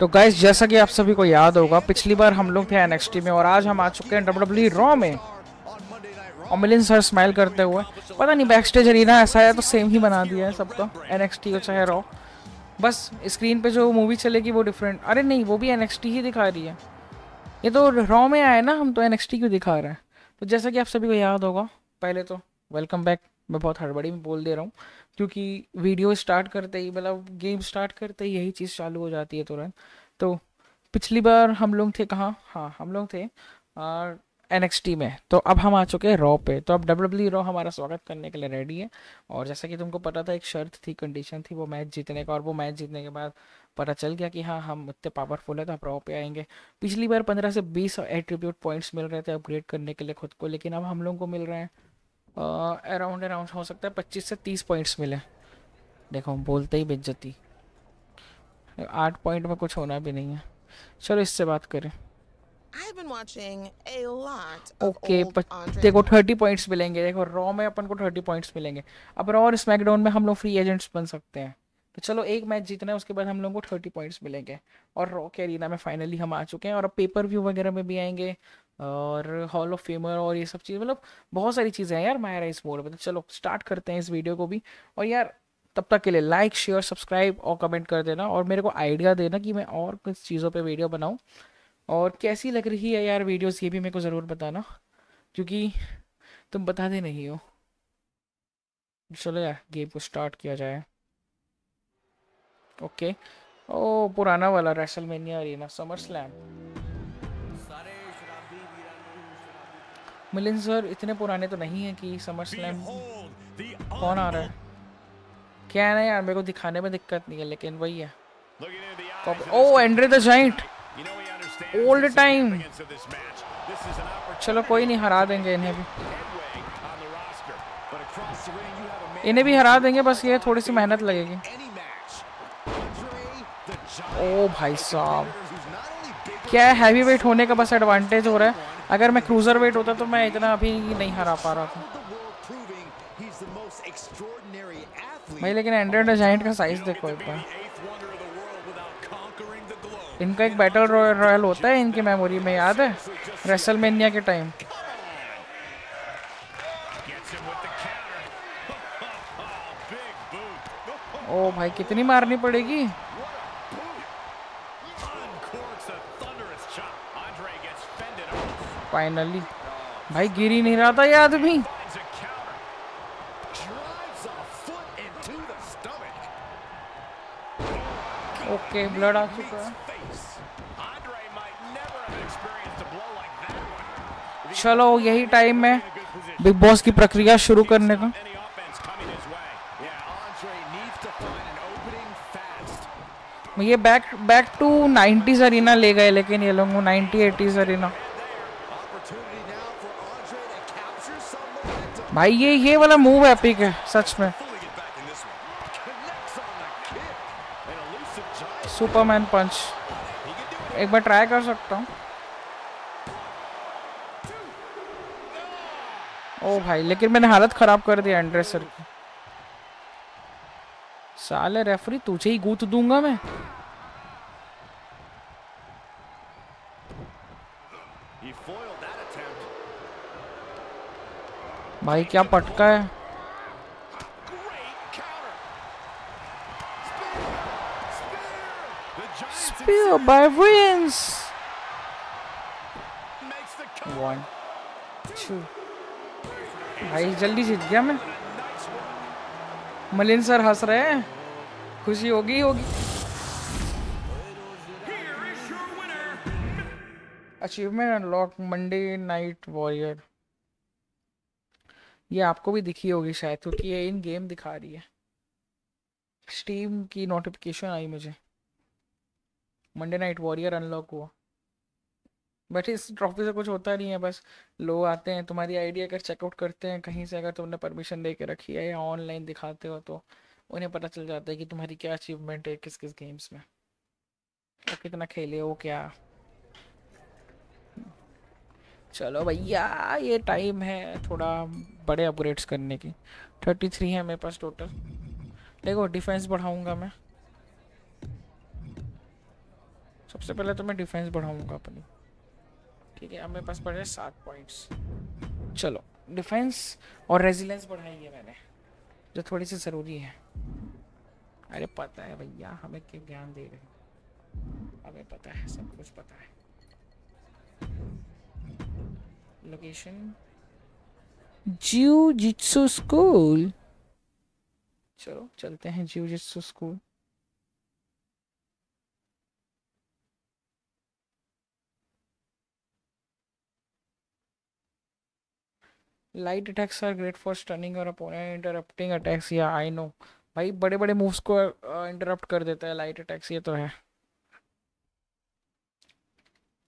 तो गाइस जैसा कि आप सभी को याद होगा, पिछली बार हम लोग थे एनएक्सटी में और आज हम आ चुके हैं डब्ल्यू रॉ में। और मिलिन सर स्माइल करते हुए। पता नहीं बैक स्टेज अरीना ऐसा है तो सेम ही बना दिया है सबका एनएक्सटी को चाहे रॉ बस स्क्रीन पे जो मूवी चलेगी वो डिफरेंट अरे नहीं, वो भी एनएक्सटी ही दिखा रही है। ये तो रॉ में आए ना, हम तो एनएक्सटी क्यों दिखा रहे हैं? तो जैसा कि आप सभी को याद होगा, पहले तो वेलकम बैक मैं बहुत हड़बड़ी में बोल दे रहा हूँ। क्योंकि वीडियो स्टार्ट करते ही मतलब गेम स्टार्ट करते ही यही चीज़ चालू हो जाती है तुरंत। तो पिछली बार हम लोग थे कहाँ? हाँ हम लोग थे एन में। तो अब हम आ चुके हैं रॉ पे। तो अब डब्ल्यू रॉ हमारा स्वागत करने के लिए रेडी है। और जैसा कि तुमको पता था, एक शर्त थी कंडीशन थी, वो मैच जीतने का। और वो मैच जीतने के बाद पता चल गया कि हाँ हम इतने पावरफुल है तो आप रॉ पे आएँगे। पिछली बार पंद्रह से बीस एट्रीब्यूट पॉइंट्स मिल रहे थे अपग्रेड करने के लिए खुद को, लेकिन अब हम लोग को मिल रहे हैं। अराउंड अराउंड हो सकता है पच्चीस से तीस पॉइंट्स मिले। देखो बोलते ही बेज्जती आठ पॉइंट में कुछ होना भी नहीं है। चलो इससे बात करें। ओके okay, देखो थर्टी पॉइंट्स मिलेंगे। देखो रॉ में अपन को थर्टी पॉइंट्स मिलेंगे। अब रॉ और स्मैकडाउन में हम लोग फ्री एजेंट्स बन सकते हैं। तो चलो एक मैच जीतना है उसके बाद हम लोगों को थर्टी पॉइंट्स मिलेंगे। और रॉ के अरीना में फाइनली हम आ चुके हैं। और अब पेपर व्यू वगैरह में भी आएँगे। और हॉल ऑफ़ फेमर और ये सब चीज़ मतलब बहुत सारी चीज़ें हैं यार मायरा इस मोड में। तो चलो स्टार्ट करते हैं इस वीडियो को भी। और यार, तब तक के लिए लाइक शेयर सब्सक्राइब और कमेंट कर देना और मेरे को आइडिया देना कि मैं और कुछ चीज़ों पे वीडियो बनाऊँ। और कैसी लग रही है यार वीडियोस ये भी मेरे को ज़रूर बताना। क्योंकि तुम बताते नहीं हो। चलो यार गेम को स्टार्ट किया जाए। ओके ओ, पुराना वाला रेसलमेनिया अरीना समर स्लैम मिलिन सर इतने पुराने तो नहीं है कि समर स्लैम कौन आ रहा है? क्या है ना यार मेरे को दिखाने में दिक्कत नहीं है लेकिन वही है। ओ Andre the Giant old time चलो कोई नहीं हरा देंगे इन्हें भी। इन्हें भी हरा देंगे बस ये थोड़ी सी मेहनत लगेगी। ओ भाई साहब। क्या हैवी वेट होने का बस एडवांटेज हो रहा है। अगर मैं क्रूजर वेट होता तो मैं इतना अभी नहीं हरा पा रहा था। भाई, लेकिन एंड्रॉइड जाइंट का साइज़ देखो एक बार। इनका एक बैटल रॉयल होता है, इनकी मेमोरी में याद है? रेसलमेनिया के टाइम ओ भाई, कितनी मारनी पड़ेगी? फाइनली भाई गिर नहीं रहा था ये आदमी। ओके ब्लड आ चुका चलो, यही टाइम है। बिग बॉस की प्रक्रिया शुरू करने का। ये back back to 90s arena ले गए, लेकिन ये लोग 90 80s अरीना भाई, ये ये वाला मूव एपिक है, सच में। सुपरमैन पंच एक बार ट्राई कर सकता हूँ। ओ भाई, लेकिन मैंने हालत खराब कर दी एंड्रेसर की। साले रेफरी तुझे ही गूथ दूँगा मैं। भाई क्या पटका है? Spear by wins. One, two. भाई जल्दी जीत गया मैं। मलिन सर हंस रहे हैं। खुशी होगी होगी। Achievement unlock Monday night warrior ये आपको भी दिखी होगी शायद, क्योंकि ये इन गेम दिखा रही है। स्टीम की नोटिफिकेशन आई मुझे। मंडे नाइट वॉरियर अनलॉक हुआ। बट इस ट्रॉफी से कुछ होता नहीं है, बस लोग आते हैं, तुम्हारी आईडी अगर चेकआउट करते हैं, कहीं से अगर तुमने परमिशन दे के रखी है या ऑनलाइन दिखाते हो तो उन्हें पता चल जाता है कि तुम्हारी क्या अचीवमेंट है किस किस गेम्स में। और कितना खेले हो क्या? चलो भैया, ये टाइम है थोड़ा बड़े अपग्रेड्स करने की। थर्टी थ्री है मेरे पास टोटल देखो डिफेंस बढ़ाऊँगा मैं। सबसे पहले तो मैं डिफेंस बढ़ाऊँगा अपनी। ठीक है, अब मेरे पास पड़े सात पॉइंट्स चलो डिफेंस और रेजिलेंस बढ़ाई है मैंने, जो थोड़ी सी ज़रूरी है। अरे पता है भैया, हमें क्या ज्ञान दे रहे हैं? हमें पता है, सब कुछ पता है। लोकेशन जियो जित्सु स्कूल चलो चलते हैं jiu jitsu school light attacks are great for stunning और अपोनेंट इंटरप्टिंग अटैक्स या आई नो भाई बड़े बड़े मूव्स को इंटरप्ट कर देता है लाइट अटैक्स ये तो है।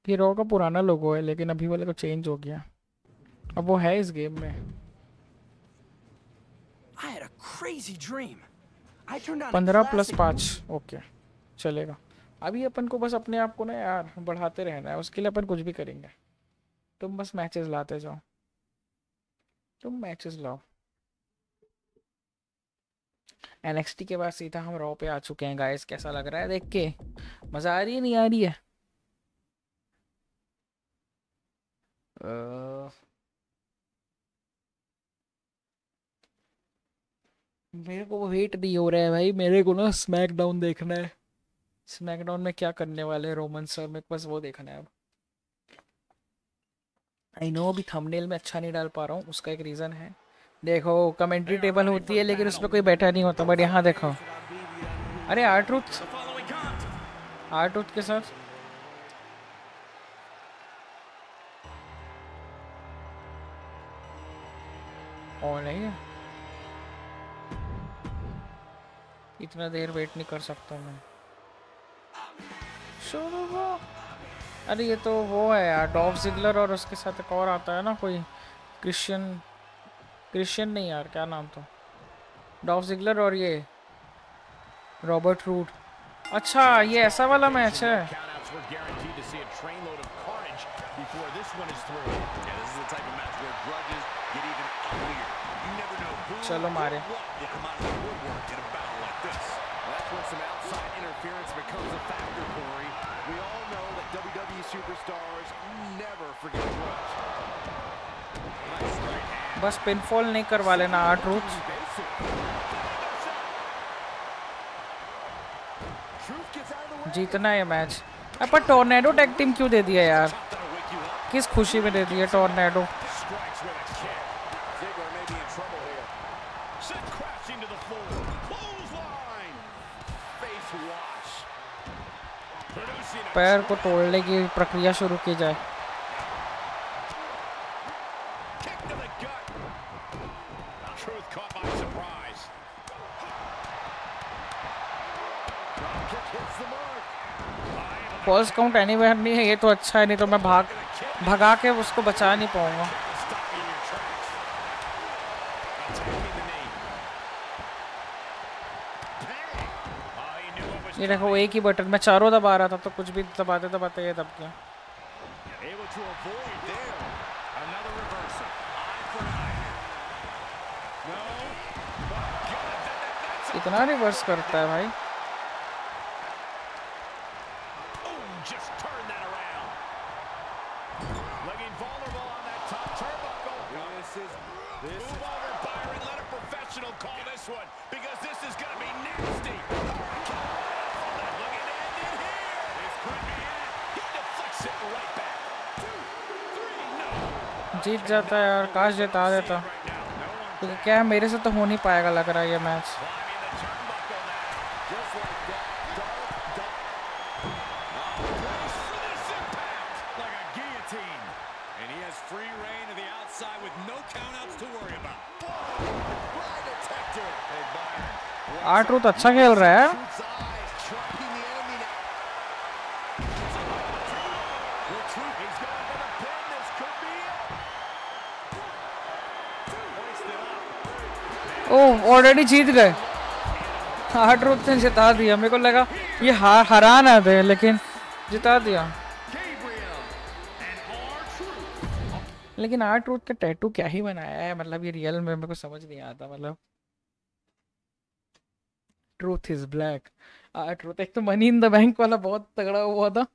ये रो का पुराना लोगो है लेकिन अभी वाले को चेंज हो गया। अब वो है इस गेम में। पंद्रह प्लस पाँच। ओके चलेगा। अभी अपन को बस अपने आप को ना यार बढ़ाते रहना है उसके लिए अपन कुछ भी करेंगे। तुम बस मैचेस लाते जाओ। तुम मैचेस लाओ। एनएक्सटी के बाद सीधा हम रॉ पे आ चुके हैं गाइस कैसा लग रहा है देख के? मज़ा आ रही है नहीं आ रही है? Uh... मेरे को वेट नहीं हो रहा है भाई मेरे को ना स्मैकडाउन देखना है। स्मैकडाउन में क्या करने वाले हैं रोमन सर मेरे को बस वो देखना है अब। आई नो अभी थंबनेल में अच्छा नहीं डाल पा रहा हूँ उसका एक रीज़न है। देखो कमेंट्री टेबल होती है लेकिन उस पर कोई बैठा नहीं होता बट यहाँ देखो। अरे आर्ट रूथ आर्ट रूथ के साथ। नहीं है। इतना देर वेट नहीं कर सकता मैं। शुरू अरे ये तो वो है यार डॉफ जिगलर और उसके साथ एक और आता है ना कोई, क्रिश्चियन क्रिश्चियन नहीं यार, क्या नाम था? डॉफ जिगलर और ये, रॉबर्ट रूट अच्छा ये ऐसा वाला मैच है। चलो मारे। बस पिनफॉल नहीं करवा लेना, आठ रूट जीतना है मैच पर टोर्नेडो टैग टीम क्यों दे दिया यार? किस खुशी में दे दिया टोर्नेडो पैर को तोड़ने की प्रक्रिया शुरू की जाए। काउंट एनीवेयर नहीं है, ये तो अच्छा है, नहीं तो मैं भाग, भगा के उसको बचा नहीं पाऊँगा। ये देखो एक ही बटन मैं चारों दबा रहा था तो कुछ भी दबाते दबाते ये दब गया। इतना रिवर्स करता है भाई। जीत जाता है यार काश जिता देता। क्योंकि तो क्या है मेरे से तो हो नहीं पाएगा लग रहा है ये मैच आठ रूट अच्छा खेल रहा है। ऑलरेडी जीत गए। आठ रूट ने जिता दिया। मेरे को लगा ये हार हरा ना दे लेकिन जिता दिया। लेकिन आर्ट रूट का टैटू क्या ही बनाया है? मतलब ये रियल में मेरे को समझ नहीं आता मतलब। Truth is black or truth एक तो मनी इन द बैंक वाला बहुत तगड़ा हुआ था।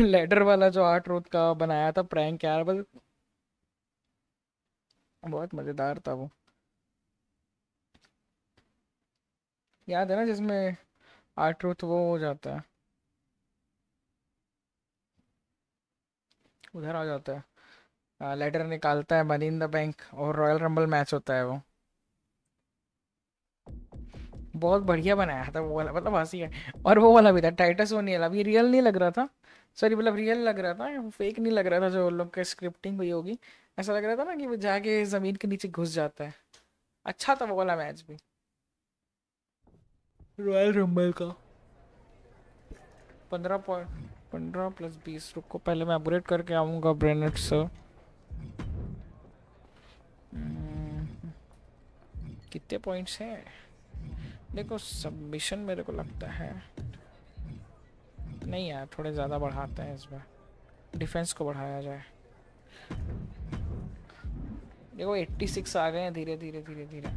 लेडर वाला जो आर ट्रूथ का बनाया था प्रैंक यार, बस। बहुत मज़ेदार था वो। याद है ना जिसमें आर ट्रूथ वो हो जाता है? उधर आ जाता है। लेटर निकालता है मनी इन द बैंक और रॉयल रंबल मैच होता है वो। बहुत बढ़िया बनाया था वो वाला मतलब हँसी है। और वो वाला भी था टाइटस वो नहीं अभी रियल नहीं लग रहा था। सॉरी मतलब रियल लग रहा था फेक नहीं लग रहा था जो लोग का स्क्रिप्टिंग हुई होगी। ऐसा लग रहा था ना कि वो जाके ज़मीन के नीचे घुस जाता है। अच्छा था वो वाला मैच भी। रॉयल रंबल का। पंद्रह पॉइंट पंद्रह प्लस बीस, रुको, पहले मैं अपग्रेड करके आऊँगा ब्रेनेट से कितने पॉइंट्स हैं? देखो सबमिशन मेरे को लगता है। नहीं यार, थोड़े ज़्यादा बढ़ाते हैं इस बार। डिफेंस को बढ़ाया जाए। देखो 86 आ गए हैं, धीरे धीरे धीरे धीरे।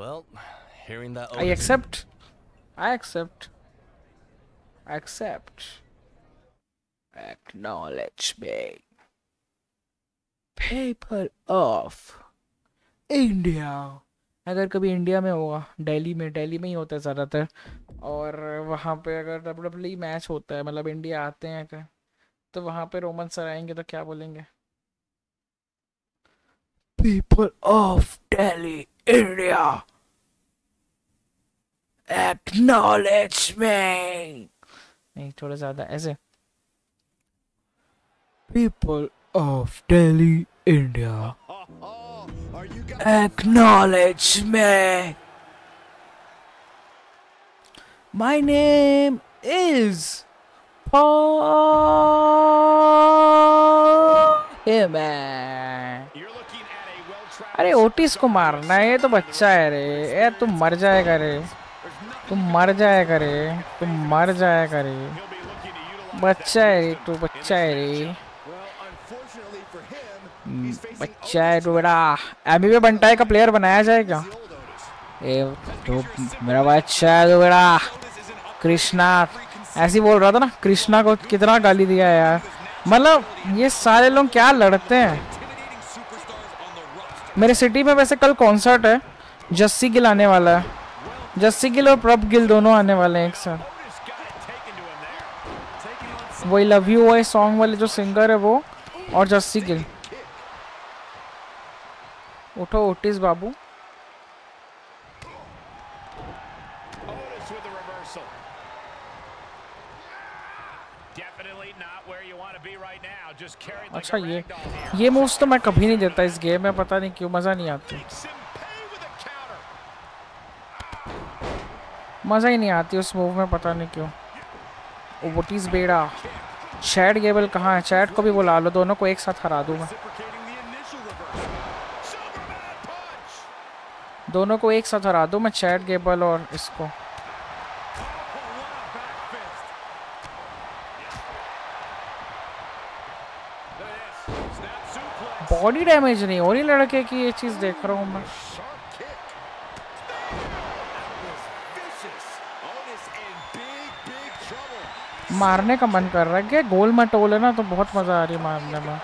Well, hearing that I accept. I accept. Accept. Acknowledge me. People of India अगर कभी इंडिया में होगा दिल्ली में दिल्ली में ही होता है ज़्यादातर और वहाँ पे अगर डब्ल्यू डब्ल्यू मैच होता है मतलब इंडिया आते हैं अगर तो वहाँ पे रोमन सर आएँगे तो क्या बोलेंगे people of Delhi India acknowledge me नहीं थोड़ा ज़्यादा ऐसे। People of Delhi India Acknowledge me. My name is Paul. Heyman. अरे ओटिस को मारना है ये तो बच्चा है रे। यार तुम मर जाएगा रे। तुम मर जाएगा करे तुम मर जाएगा रे बच्चा है तू, बच्चा है बच्चा है तो बेटा। एम बंटाई का प्लेयर बनाया जाए क्या? ए तो मेरा बच्चा है तो बेटा। कृष्णा, ऐसी बोल रहा था ना, कृष्णा को कितना गाली दिया यार। मतलब ये सारे लोग क्या लड़ते हैं? मेरे सिटी में वैसे कल कॉन्सर्ट है, जस्सी गिल आने वाला है। जस्सी गिल और प्रभ गिल दोनों आने वाले हैं एक साथ। वही लव यू वो सॉन्ग वाले जो सिंगर है वो और जस्सी गिल। उठो ओटिस बाबू। अच्छा ये ये मूव्स तो मैं कभी नहीं देता इस गेम में पता नहीं क्यों मज़ा नहीं आती। मज़ा ही नहीं आती उस मूव में, पता नहीं क्यों। ओटिस बेड़ा। चैट गेबल कहाँ है? चैट को भी बुला लो, दोनों को एक साथ हरा दूँ मैं। दोनों को एक साथ हरा दो मैं चैट गेबल और इसको। बॉडी डैमेज नहीं हो रही लड़के की, ये चीज़ देख रहा हूँ मैं। मारने का मन कर रहा है। क्या गोल मटोल है ना तो बहुत मज़ा आ रही है मारने में।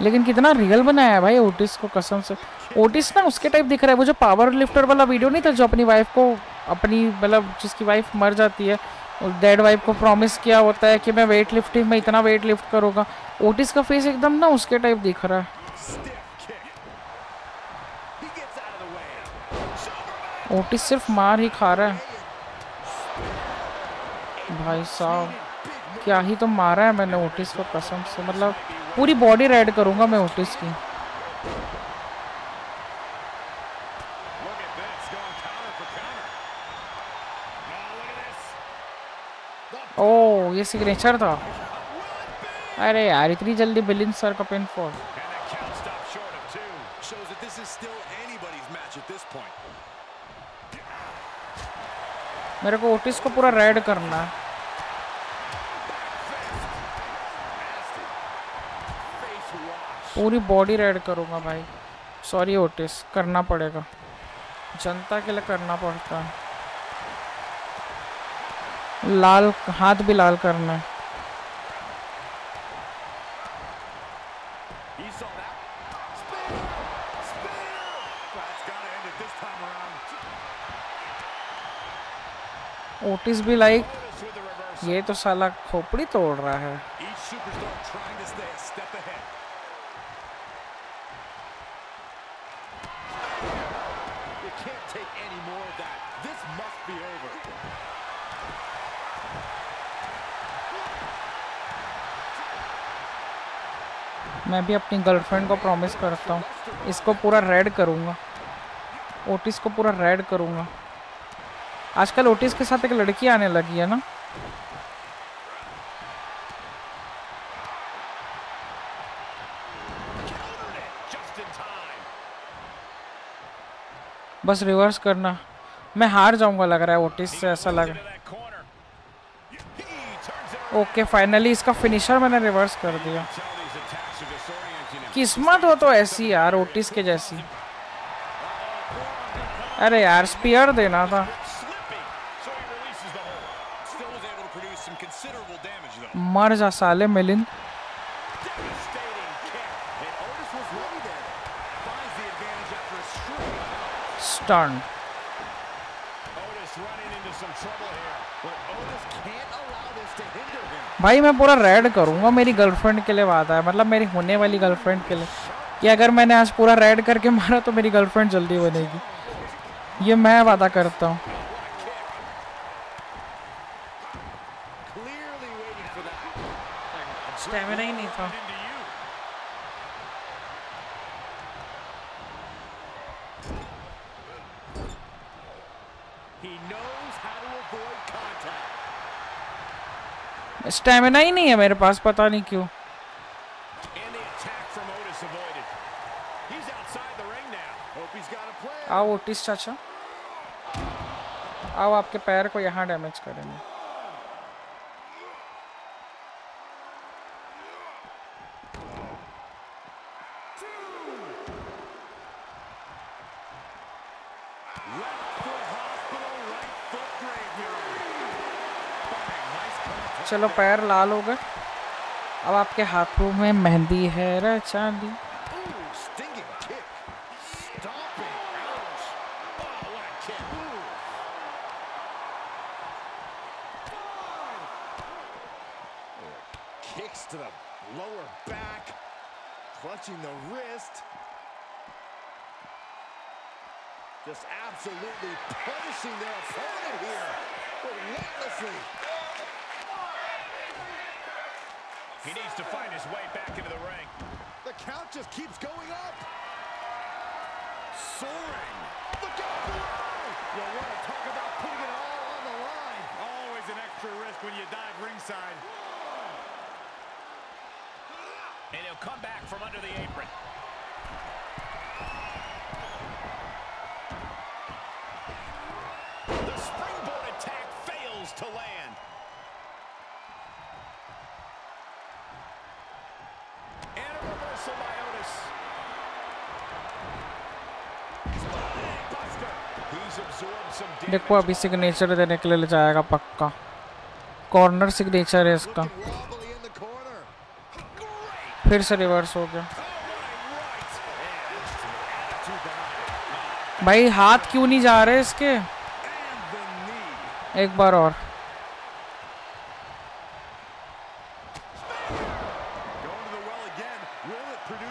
लेकिन कितना रियल बनाया है भाई ओटिस को, कसम से। ओटिस ना उसके टाइप दिख रहा है, वो जो पावर लिफ्टर वाला वीडियो नहीं था, जो अपनी वाइफ को, अपनी मतलब जिसकी वाइफ मर जाती है, और डेड वाइफ को प्रॉमिस किया होता है कि मैं वेट लिफ्टिंग में इतना वेट लिफ्ट करूँगा। ओटिस का फेस एकदम ना उसके टाइप दिख रहा है। ओटिस सिर्फ़ मार ही खा रहा है। भाई साहब, क्या ही तो मारा है मैंने ओटिस को कसम से। मतलब पूरी बॉडी रेड करूँगा मैं ओटिस की। ओ ये सिग्नेचर था। अरे यार, इतनी जल्दी बिलिन सर का पिन फॉल मेरे को ओटिस को पूरा रेड करना है। पूरी बॉडी रेड करूँगा भाई। सॉरी ओटिस, करना पड़ेगा। जनता के लिए करना पड़ता है। लाल, हाथ भी लाल करना है He saw that. Spear! Spear! That's got to end it this time around. Practice भी लाइक ये तो साला खोपड़ी तोड़ रहा है। मैं भी अपनी गर्लफ्रेंड को प्रॉमिस करता हूँ। इसको पूरा रेड करूँगा। ओटिस को पूरा रेड करूँगा। आजकल ओटिस के साथ एक लड़की आने लगी है ना. बस रिवर्स करना मैं हार जाऊँगा लग रहा है ओटिस से, ऐसा लग ओके फाइनली इसका फिनिशर मैंने रिवर्स कर दिया. किस्मत हो तो ऐसी यार, ओटिस के जैसी अरे यार स्पीयर देना था this to hinder him. भाई, मैं पूरा रेड करूँगा मेरी गर्लफ्रेंड के लिए वादा है। मतलब मेरी होने वाली गर्लफ्रेंड के लिए। कि अगर मैंने आज पूरा रेड करके मारा तो मेरी गर्लफ्रेंड जल्दी बनेगी। ये मैं वादा करता हूँ Clearly waiting for that. Stamina ही नहीं था Into you. He knows how to avoid contact. Stamina ही नहीं है मेरे पास पता नहीं क्यों। आओ ओटिस चाचा। आओ आपके पैर को यहाँ डैमेज करेंगे। चलो पैर लाल हो गए। अब आपके हाथों में मेहंदी है रे चांदी Ooh, stinging kick. Stomping. Ouch. Oh, what a kick. Ooh. Kicks to the lower back. Clutching the wrist. Just absolutely punishing their opponent here. Relentlessly. He needs to find his way back into the ring. The count just keeps going up. Soaring. Look out below. You want to talk about putting it all on the line. Always an extra risk when you dive ringside. And he'll come back from under the apron. The springboard attack fails to land. And a reversal by Otis. Spine buster. He's देखो, अभी signature देने के लिए जाएगा पक्का। Corner signature है इसका। फिर से रिवर्स हो गया। भाई, हाथ क्यों नहीं जा रहे इसके? एक बार और।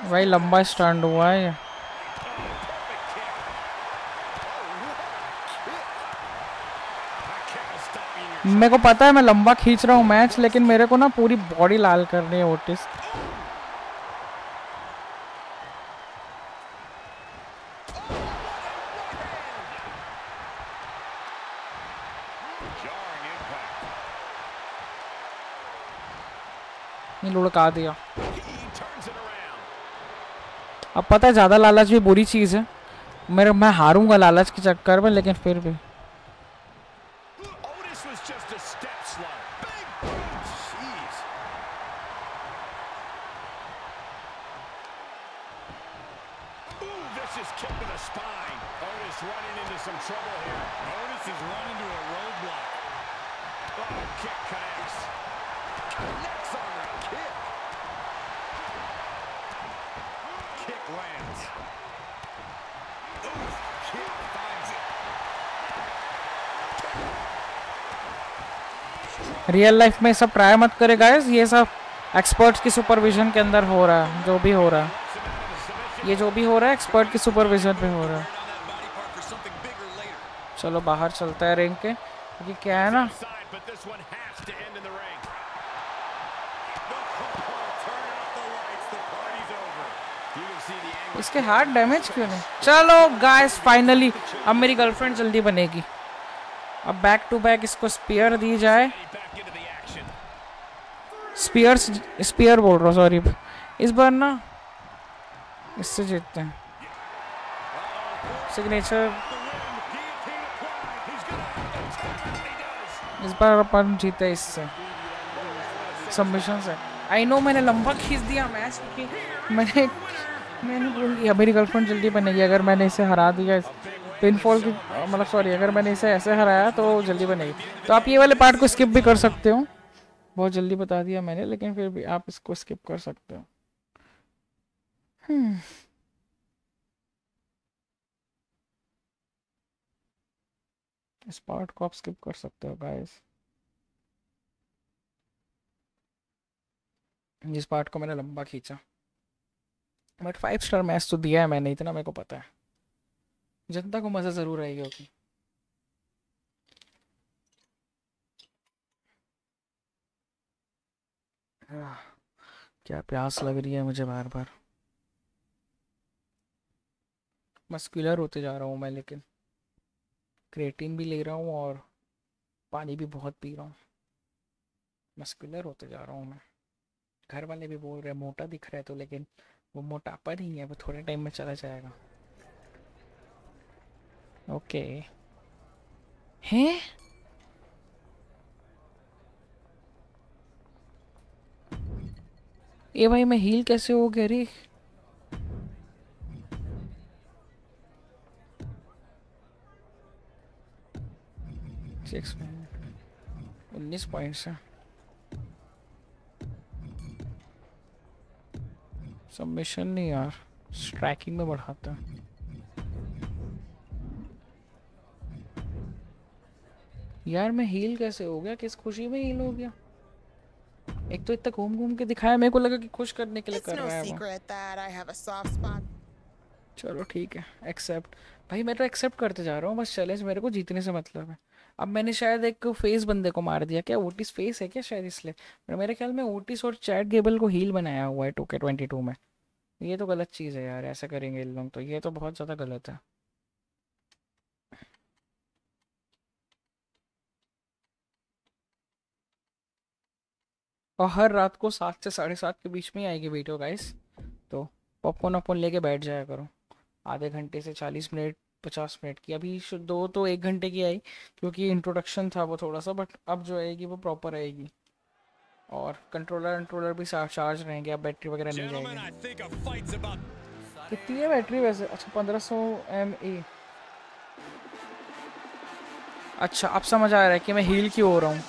भाई, लंबा स्टैंड हुआ है मेरे को पता है, मैं लंबा खींच रहा हूँ मैच लेकिन मेरे को ना पूरी बॉडी लाल कर रही है ओटिस लुढ़का दिया. अब पता है, ज़्यादा लालच भी बुरी चीज़ है। मेरे, मैं हारूँगा लालच के चक्कर में, लेकिन फिर भी Otis was just a step slow. Big boot. Jeez. Vicious kick to the spine. Otis running into some trouble here. Otis is running to a roadblock. Oh, kick connects. Connects on the kick. Kick it. Real life में सब try मत करे guys ये सब experts की supervision के अंदर हो रहा है, जो भी हो रहा है। ये जो भी हो रहा है एक्सपर्ट की सुपरविजन पे हो रहा है। चलो बाहर चलता है रिंग के, क्योंकि क्या है ना Side, but this one has to end in the ring. Turn out the lights. The party's over. You can इसके हार्ट डैमेज क्यों नहीं? चलो गाइस फाइनली अब मेरी गर्लफ्रेंड जल्दी बनेगी। अब बैक टू बैक इसको स्पीयर दी जाए. स्पीयर स्पीयर बोल रहा हूँ सॉरी इस बार ना, इससे जीतते हैं। सिग्नेचर इस बार अपन जीते इससे। सबमिशन से आई नो मैंने लंबा खींच दिया मैच क्योंकि मैंने मैंने बोल दिया, मेरी गर्लफ्रेंड जल्दी बनेगी, अगर मैंने इसे हरा दिया पिनफॉल की मतलब सॉरी अगर मैंने इसे ऐसे हराया तो जल्दी बनेगी। तो आप ये वाले पार्ट को स्किप भी कर सकते हो। बहुत जल्दी बता दिया मैंने, लेकिन फिर भी आप इसको स्किप कर सकते हो। हम्म। इस पार्ट को आप स्किप कर सकते हो गाइस जिस पार्ट को मैंने लंबा खींचा। बट फाइव स्टार मैच तो दिया है मैंने, इतना मेरे को पता है। जनता को मज़ा ज़रूर आएगी होगी क्या प्यास लग रही है मुझे बार बार मस्कुलर होते जा रहा हूँ मैं, लेकिन क्रेटिन भी ले रहा हूँ और पानी भी बहुत पी रहा हूँ। मस्कुलर होते जा रहा हूँ मैं। घर वाले भी बोल रहे हैं, मोटा दिख रहा है तो लेकिन वो मोटापा नहीं है, वो थोड़े टाइम में चला जाएगा। ओके हैं? ए भाई मैं हील कैसे हो गया रे? उन्नीस पॉइंट्स है। सबमिशन नहीं यार। स्ट्राइकिंग में बढ़ाता है। यार मैं हील कैसे हो गया? किस खुशी में हील हो गया? एक तो इतना घूम घूम के दिखाया मेरे को लगा कि खुश करने के लिए कर रहा है वो. चलो ठीक है एक्सेप्ट भाई मैं तो एक्सेप्ट करते जा रहा हूँ बस चैलेंज मेरे को जीतने से मतलब है। अब मैंने शायद एक फेस बंदे को मार दिया। क्या ओटिस फेस है क्या शायद इसलिए? पर मेरे ख्याल में ओटिस और चैट गेबल को हील बनाया हुआ है टू के ट्वेंटी टू में। ये तो गलत चीज़ है यार, ऐसा करेंगे इन लोग तो। ये तो बहुत ज़्यादा गलत है। और हर रात को सात से साढ़े सात के बीच में ही आएगी वीडियो गाइस तो पॉपकॉर्न वॉपकॉर्न लेके बैठ जाया करो। आधे घंटे से चालीस मिनट पचास मिनट की। अभी दो तो एक घंटे की आई क्योंकि इंट्रोडक्शन था वो थोड़ा सा बट अब जो आएगी वो प्रॉपर आएगी। और कंट्रोलर कंट्रोलर भी चार्ज रहेंगे अब बैटरी वगैरह नहीं जाएगी. कितनी है बैटरी वैसे? अच्छा पंद्रह सौ एम ए अच्छा अब समझ आ रहा है कि मैं हील क्यों हो रहा हूँ।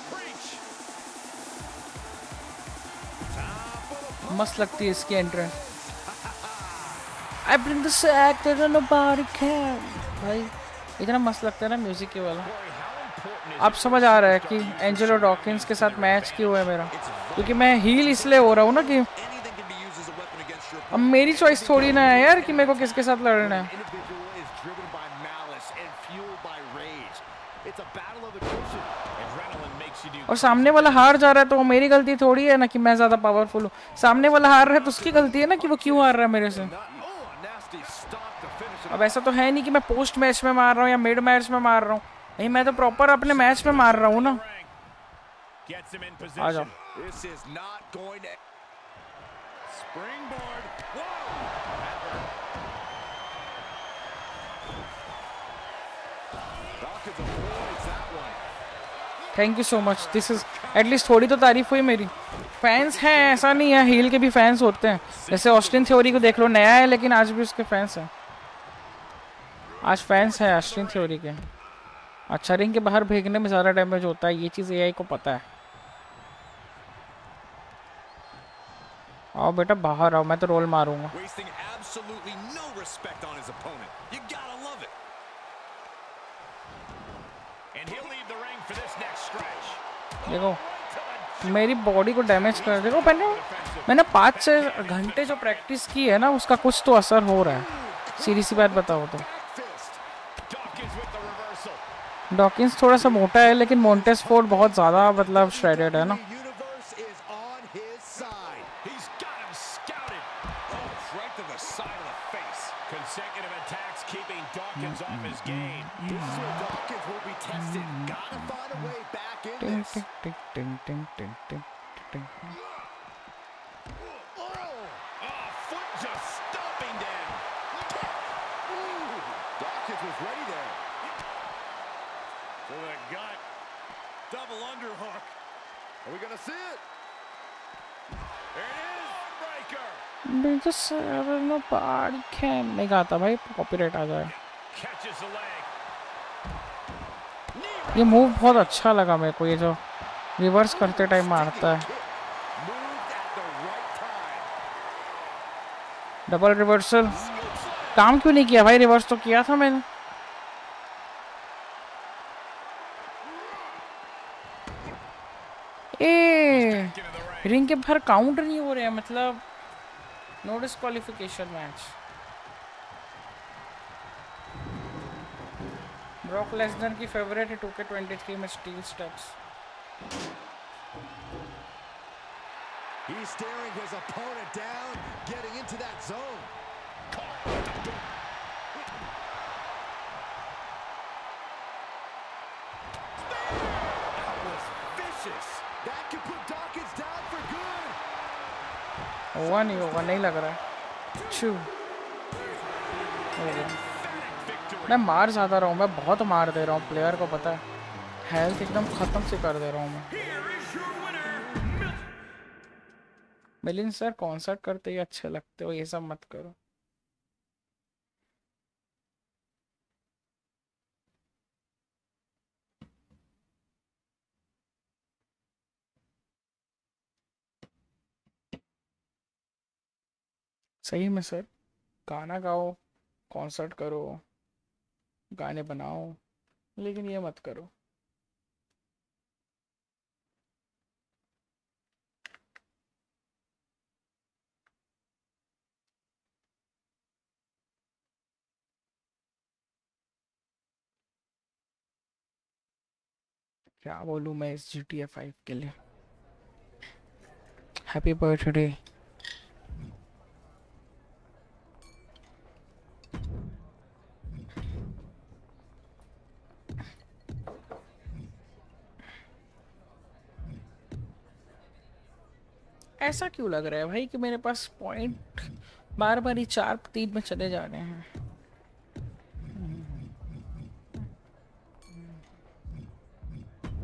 मस्त लगती है इसकी entrance I bring the sack that nobody can भाई इतना मस्त लगता है ना म्यूज़िक के वाला। अब समझ आ रहा है कि एंजेलो डॉकिंस के साथ मैच क्यों है मेरा? क्योंकि मैं हील इसलिए हो रहा हूँ ना कि अब मेरी चॉइस थोड़ी ना है यार कि मेरे को किसके साथ लड़ना है. और सामने वाला हार जा रहा है तो वो मेरी गलती थोड़ी है ना कि मैं ज़्यादा पावरफुल हूँ। सामने वाला हार रहा है तो उसकी गलती है ना कि वो क्यों हार रहा है मेरे से Not, oh, a nasty stop to finish it. अब ऐसा तो है नहीं कि मैं पोस्ट मैच में मार रहा हूँ या मिड मैच में मार रहा हूँ। नहीं मैं तो प्रॉपर अपने मैच में मार रहा हूँ ना। आ जाओ. Thank you so much this is at least थोड़ी तो तारीफ़ हुई मेरी। फैंस हैं ऐसा नहीं है हील के भी फैंस होते हैं। जैसे ऑस्टिन थ्योरी को देख लो नया है लेकिन आज भी उसके फैंस हैं। आज फैंस हैं अश्विन थ्योरी के। अच्छा रिंग के बाहर फेंकने में ज़्यादा डैमेज होता है ये चीज़ एआई को पता है। आओ बेटा बाहर आओ मैं तो रोल मारूँगा. देखो मेरी बॉडी को डैमेज कर देखो मैंने मैंने पाँच से घंटे जो प्रैक्टिस की है ना उसका कुछ तो असर हो रहा है। सीधी सी बात बताओ तो। डॉकिंस थोड़ा सा मोटा है लेकिन मोन्टेस फोर्ड बहुत ज़्यादा मतलब श्रेडेड है ना The universe is on his side. He's got him scouted. Oh, right to the side of the face. Consecutive attacks keeping Dawkins off his game. This is where Dawkins will be tested. Gotta find a way back in टिंग this. टिंग टिंग टिंग टिंग टिंग टिंग टिंग Oh, foot just stomping down. Ooh, Dawkins was ready there. To the gut. Double underhook. See it? There it is. Breaker. बिल्कुल sir no party can नहीं गाता भाई कॉपीराइट आ जाए. ये मूव बहुत अच्छा लगा मेरे को ये जो रिवर्स करते टाइम मारता है. डबल रिवर्सल काम क्यों नहीं किया भाई रिवर्स तो किया था मैंने ए Get in the ring. Ring के बाहर काउंट नहीं हो रहे हैं मतलब no disqualification match Brock Lesnar की फेवरेट है 2K23 में steel steps He's staring his opponent down, getting into that zone. हुआ नहीं होगा, नहीं लग रहा है. मैं मार ज़्यादा रहा हूँ, मैं बहुत मार दे रहा हूँ प्लेयर को पता है। हेल्थ एकदम ख़त्म से कर दे रहा हूँ मैं। मिलिन सर, कॉन्सर्ट करते ही अच्छे लगते हो, ये सब मत करो। सही में सर गाना गाओ कॉन्सर्ट करो, गाने बनाओ, लेकिन ये मत करो। क्या बोलूँ मैं इस जी टी ए फाइव के लिए? हैप्पी बर्थडे ऐसा क्यों लग रहा है भाई कि मेरे पास पॉइंट बार बार ही चार तीन में चले जा रहे हैं?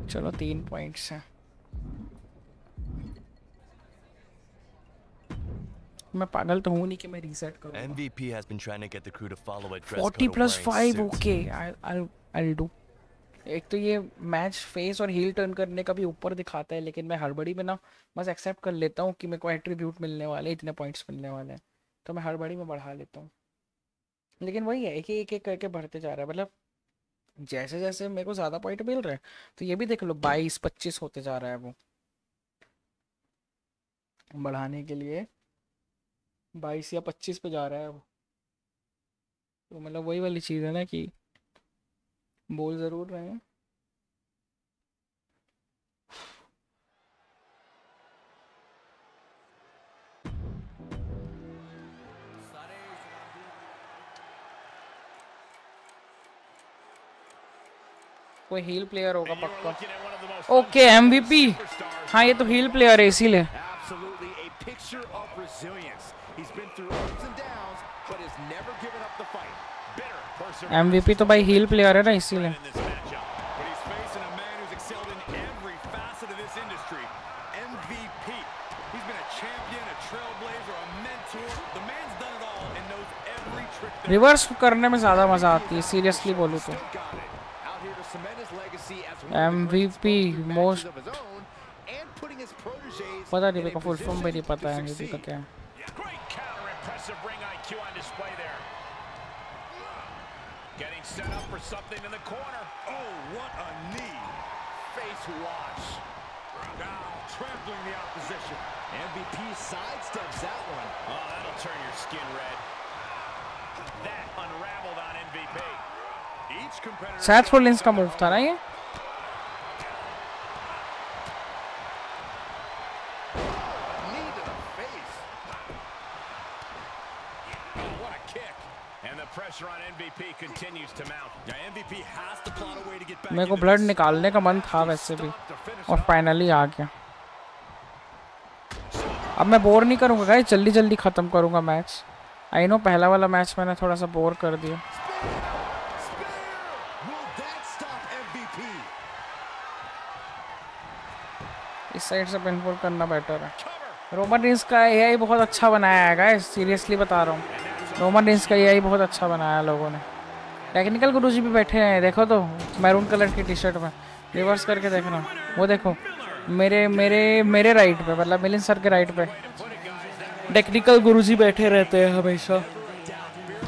चलो तीन पॉइंट्स हैं। मैं पागल तो हूँ नहीं कि मैं रीसेट करूँ। MVP has been trying to get the crew to follow a dress 40 of plus wearing five suits. Okay I I do एक तो ये मैच फेस और हील टर्न करने का भी ऊपर दिखाता है, लेकिन मैं हड़बड़ी में ना बस एक्सेप्ट कर लेता हूँ कि मेरे को एट्रीब्यूट मिलने वाले इतने पॉइंट्स मिलने वाले हैं। तो मैं हड़बड़ी में बढ़ा लेता हूँ। लेकिन वही है एक एक एक करके बढ़ते जा रहा है। मतलब जैसे जैसे मेरे को ज़्यादा पॉइंट मिल रहे हैं तो ये भी देख लो, बाईस, पच्चीस होते जा रहा है वो। बढ़ाने के लिए बाईस या पच्चीस पे जा रहा है वो। तो मतलब वही वाली चीज़ है ना कि बोल ज़रूर रहे हैं। कोई हील प्लेयर होगा पक्का। ओके एमवीपी हाँ ये तो हील प्लेयर है इसीलिए। एमवीपी तो भाई हील प्लेयर है ना इसीलिए। रिवर्स करने में ज़्यादा मज़ा आती है सीरियसली बोलू तो। एम वी पी मोस्ट पता नहीं फुल फॉर्म भी नहीं पता है का क्या है। Getting set up for something in the corner. Oh, what a knee. Face wash. Now trampling the opposition. MVP sidesteps that one. Oh, that'll turn your skin red. That unraveled on MVP. Each competitor. Seth Rollins का move था ना ये मेरे को blood निकालने का मन था वैसे भी। और फाइनली आ गया। अब मैं बोर नहीं करूँगा गाइस जल्दी जल्दी ख़त्म करूँगा मैच आई नो पहला वाला मैच मैंने थोड़ा सा बोर कर दिया? इस साइड से पिनपुल करना बेटर है। रोमन रेंस का एआई बहुत अच्छा बनाया है गाइस सीरियसली बता रहा हूँ। रोमन रेंस का एआई बहुत अच्छा बनाया लोगों ने। टेक्निकल गुरु जी भी बैठे हैं देखो तो मैरून कलर की टी शर्ट में। रिवर्स करके देखना। वो देखो मेरे मेरे मेरे राइट पे मतलब मिलिन सर के राइट पे। टेक्निकल गुरुजी बैठे रहते हैं हमेशा।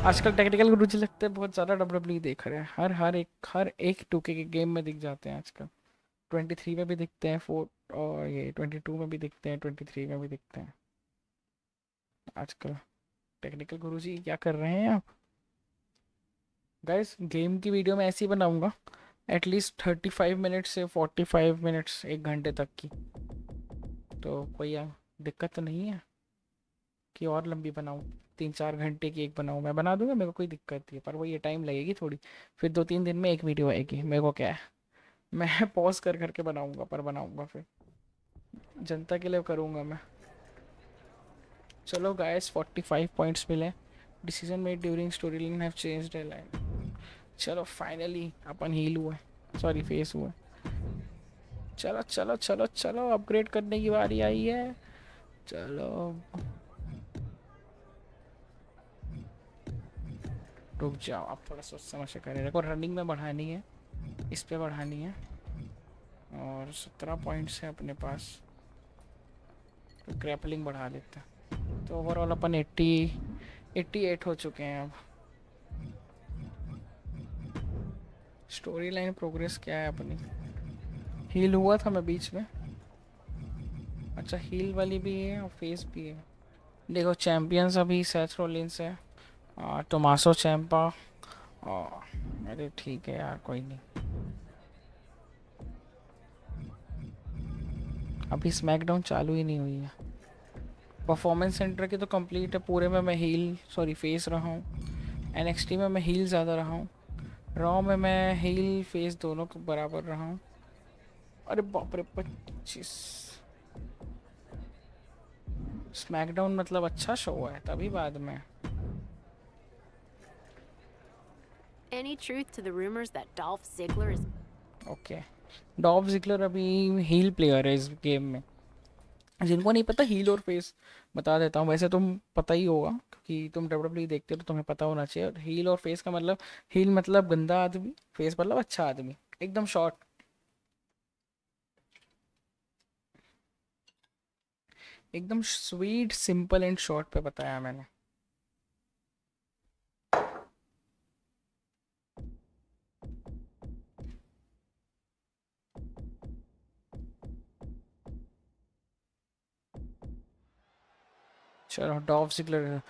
आजकल टेक्निकल गुरुजी लगते हैं बहुत ज़्यादा डब्ल्यू देख रहे हैं। हर हर एक हर एक टूके के गेम में दिख जाते हैं आजकल। ट्वेंटी थ्री में भी दिखते हैं फोर और ये ट्वेंटी टू में भी दिखते हैं ट्वेंटी थ्री में भी दिखते हैं। आजकल। टेक्निकल गुरुजी क्या कर रहे हैं आप? गाइस गेम की वीडियो मैं ऐसी बनाऊँगा at least thirty five minutes से फोर्टी फाइव मिनट्स एक घंटे तक की। तो कोई दिक्कत नहीं है कि और लंबी बनाऊँ तीन चार घंटे की एक बनाऊँ। मैं बना दूँगा, मेरे को कोई दिक्कत नहीं है, पर वो ये टाइम लगेगी थोड़ी। फिर दो तीन दिन में एक वीडियो आएगी, मेरे को क्या है? मैं पॉज कर करके बनाऊँगा, पर बनाऊँगा फिर। जनता के लिए करूँगा मैं। चलो गाइस 45 पॉइंट्स मिले। Decision made during storyline have changed line चलो फाइनली अपन हील हुए सॉरी फेस हुए चलो चलो चलो चलो अपग्रेड करने की बारी आई है। चलो। रुक जाओ, आप थोड़ा सोच समझ करें। देखो रनिंग में बढ़ानी है। इस पे बढ़ानी है। और सत्रह पॉइंट्स है अपने पास। तो ग्रैपलिंग बढ़ा लेते हैं। तो ओवरऑल अपन एट्टी एट्टी एट हो चुके हैं अब। स्टोरी लाइन प्रोग्रेस क्या है अपनी? हील हुआ था मैं बीच में। अच्छा हील वाली भी है और फेस भी है। देखो चैम्पियंस अभी सेथ रोलिंस है टोमासो चैम्पा और अरे ठीक है यार, कोई नहीं। अभी स्मैकडाउन चालू ही नहीं हुई है। परफॉर्मेंस सेंटर की तो कंप्लीट है पूरे में मैं हील सॉरी फेस रहा हूँ। एन में मैं हील ज़्यादा रहा हूँ। रॉ में मैं हील फेस दोनों के बराबर रहा हूँ। अरे बाप रे पच्चीस। स्मैकडाउन मतलब अच्छा शो है तभी बाद में। Any truth to the rumors that Dolph Ziggler is okay Dolph Ziggler अभी हील प्लेयर है इस गेम में। जिनको नहीं पता हील और फेस बता देता हूँ। वैसे तुम पता ही होगा, क्योंकि तुम डब्ल्यू देखते हो तो तुम्हें पता होना चाहिए। और हील और फेस का मतलब हील मतलब गंदा आदमी फेस मतलब अच्छा आदमी। एकदम शॉर्ट एकदम स्वीट सिंपल एंड शॉर्ट पे बताया मैंने। चलो Dolph Ziggler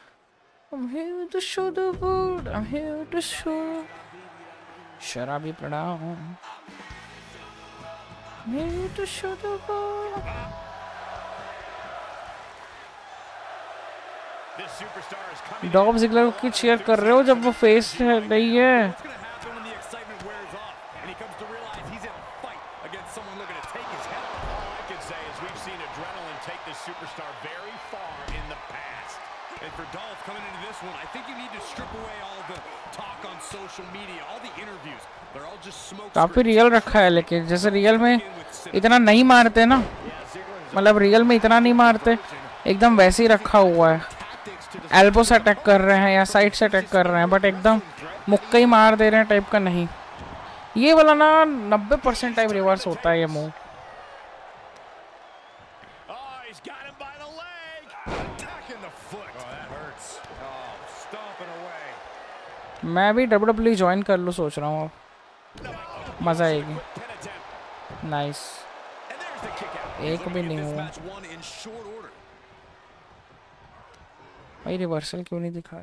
I'm here to show the world. I'm here to show. शराबी प्रणाम. I'm here to show the world. Dolph Ziggler की चीयर कर रहे हो जब वो फेस नहीं है What's going to happen when the excitement wears off and he comes to realize he's in a fight against someone looking to take his head? All I can say is we've seen adrenaline take this superstar very far in the past. And for Dolph coming into this one, I think you need to strip away all the talk on social media, all the interviews. They're all just smoke. काफ़ी real रखा है लेकिन जैसे real में इतना नहीं मारते ना। मतलब रियल में इतना नहीं मारते एकदम वैसे ही रखा हुआ है। एल्बो से अटैक कर रहे हैं या साइड से अटैक कर रहे हैं बट एकदम मुक्का ही मार दे रहे हैं टाइप का नहीं। ये वाला ना नब्बे परसेंट टाइप रिवर्स होता है ये move Oh, he's got him by the leg. Attacking the foot. Oh, that hurts. Oh, stomping away. मैं भी डब्ल्यू डब्ल्यू ज्वाइन कर लूँ, सोच रहा हूँ अब। मज़ा आएगी। नाइस एक भी नहीं हुआ। भाई रिवर्सल क्यों नहीं दिखा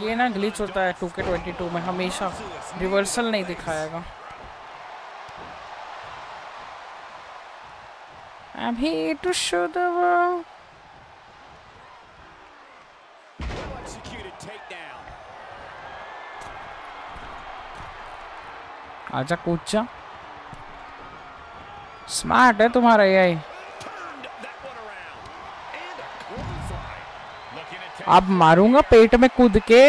ये ना ग्लिच होता है टू के ट्वेंटी टू में, हमेशा रिवर्सल नहीं दिखाएगा। I'm here to show the world. आजा कूद जा स्मार्ट है तुम्हारा एआई अब मारूँगा पेट में कूद के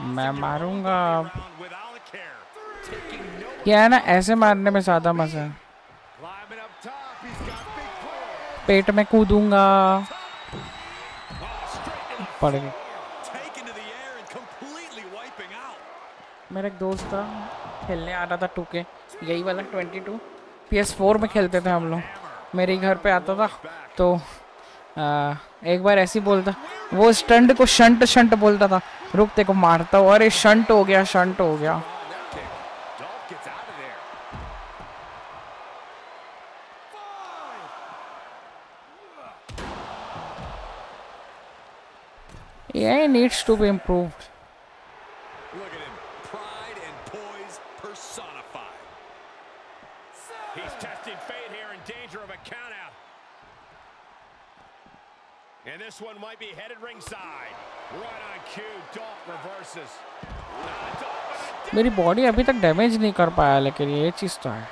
मैं मारूँगा क्या है ना ऐसे मारने में ज़्यादा मज़ा है। पेट में कूदूँगा। पड़ out. मेरा एक दोस्त था खेलने आ रहा था टू के। यही वाला twenty two. P S four में खेलते थे हम लोग। मेरे घर पे आता था तो आ, एक बार ऐसे ही बोलता वो स्टंट को शंट शंट बोलता था। रुक को मारता हूँ। अरे शंट हो गया शंट हो गया। ये needs to be improved Look at him. Pride and poise personified. He's testing fate here in danger of a countout. And this one might be headed ringside. Right on cue, Dolph reverses. Ah, Dolph with a dig. मेरी body अभी तक damage नहीं कर पाया लेकिन ये चीज़ तो है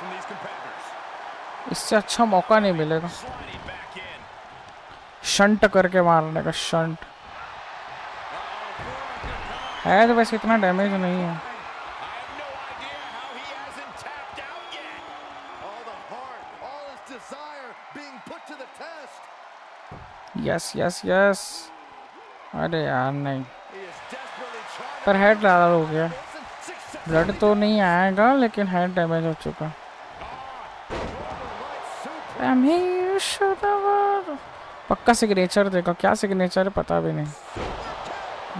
from these competitors. इससे अच्छा मौका नहीं मिलेगा. शंट करके मारने का शंट। है तो वैसे इतना डैमेज नहीं है I have no idea how he hasn't tapped out yet. All the heart, all his desire being put to the test. Yes yes yes अरे यार, नहीं। पर हेड ज़्यादा हो गया। ब्लड तो नहीं आएगा, लेकिन हेड डैमेज हो चुका. पक्का सिग्नेचर देखो, क्या सिग्नेचर है पता भी नहीं।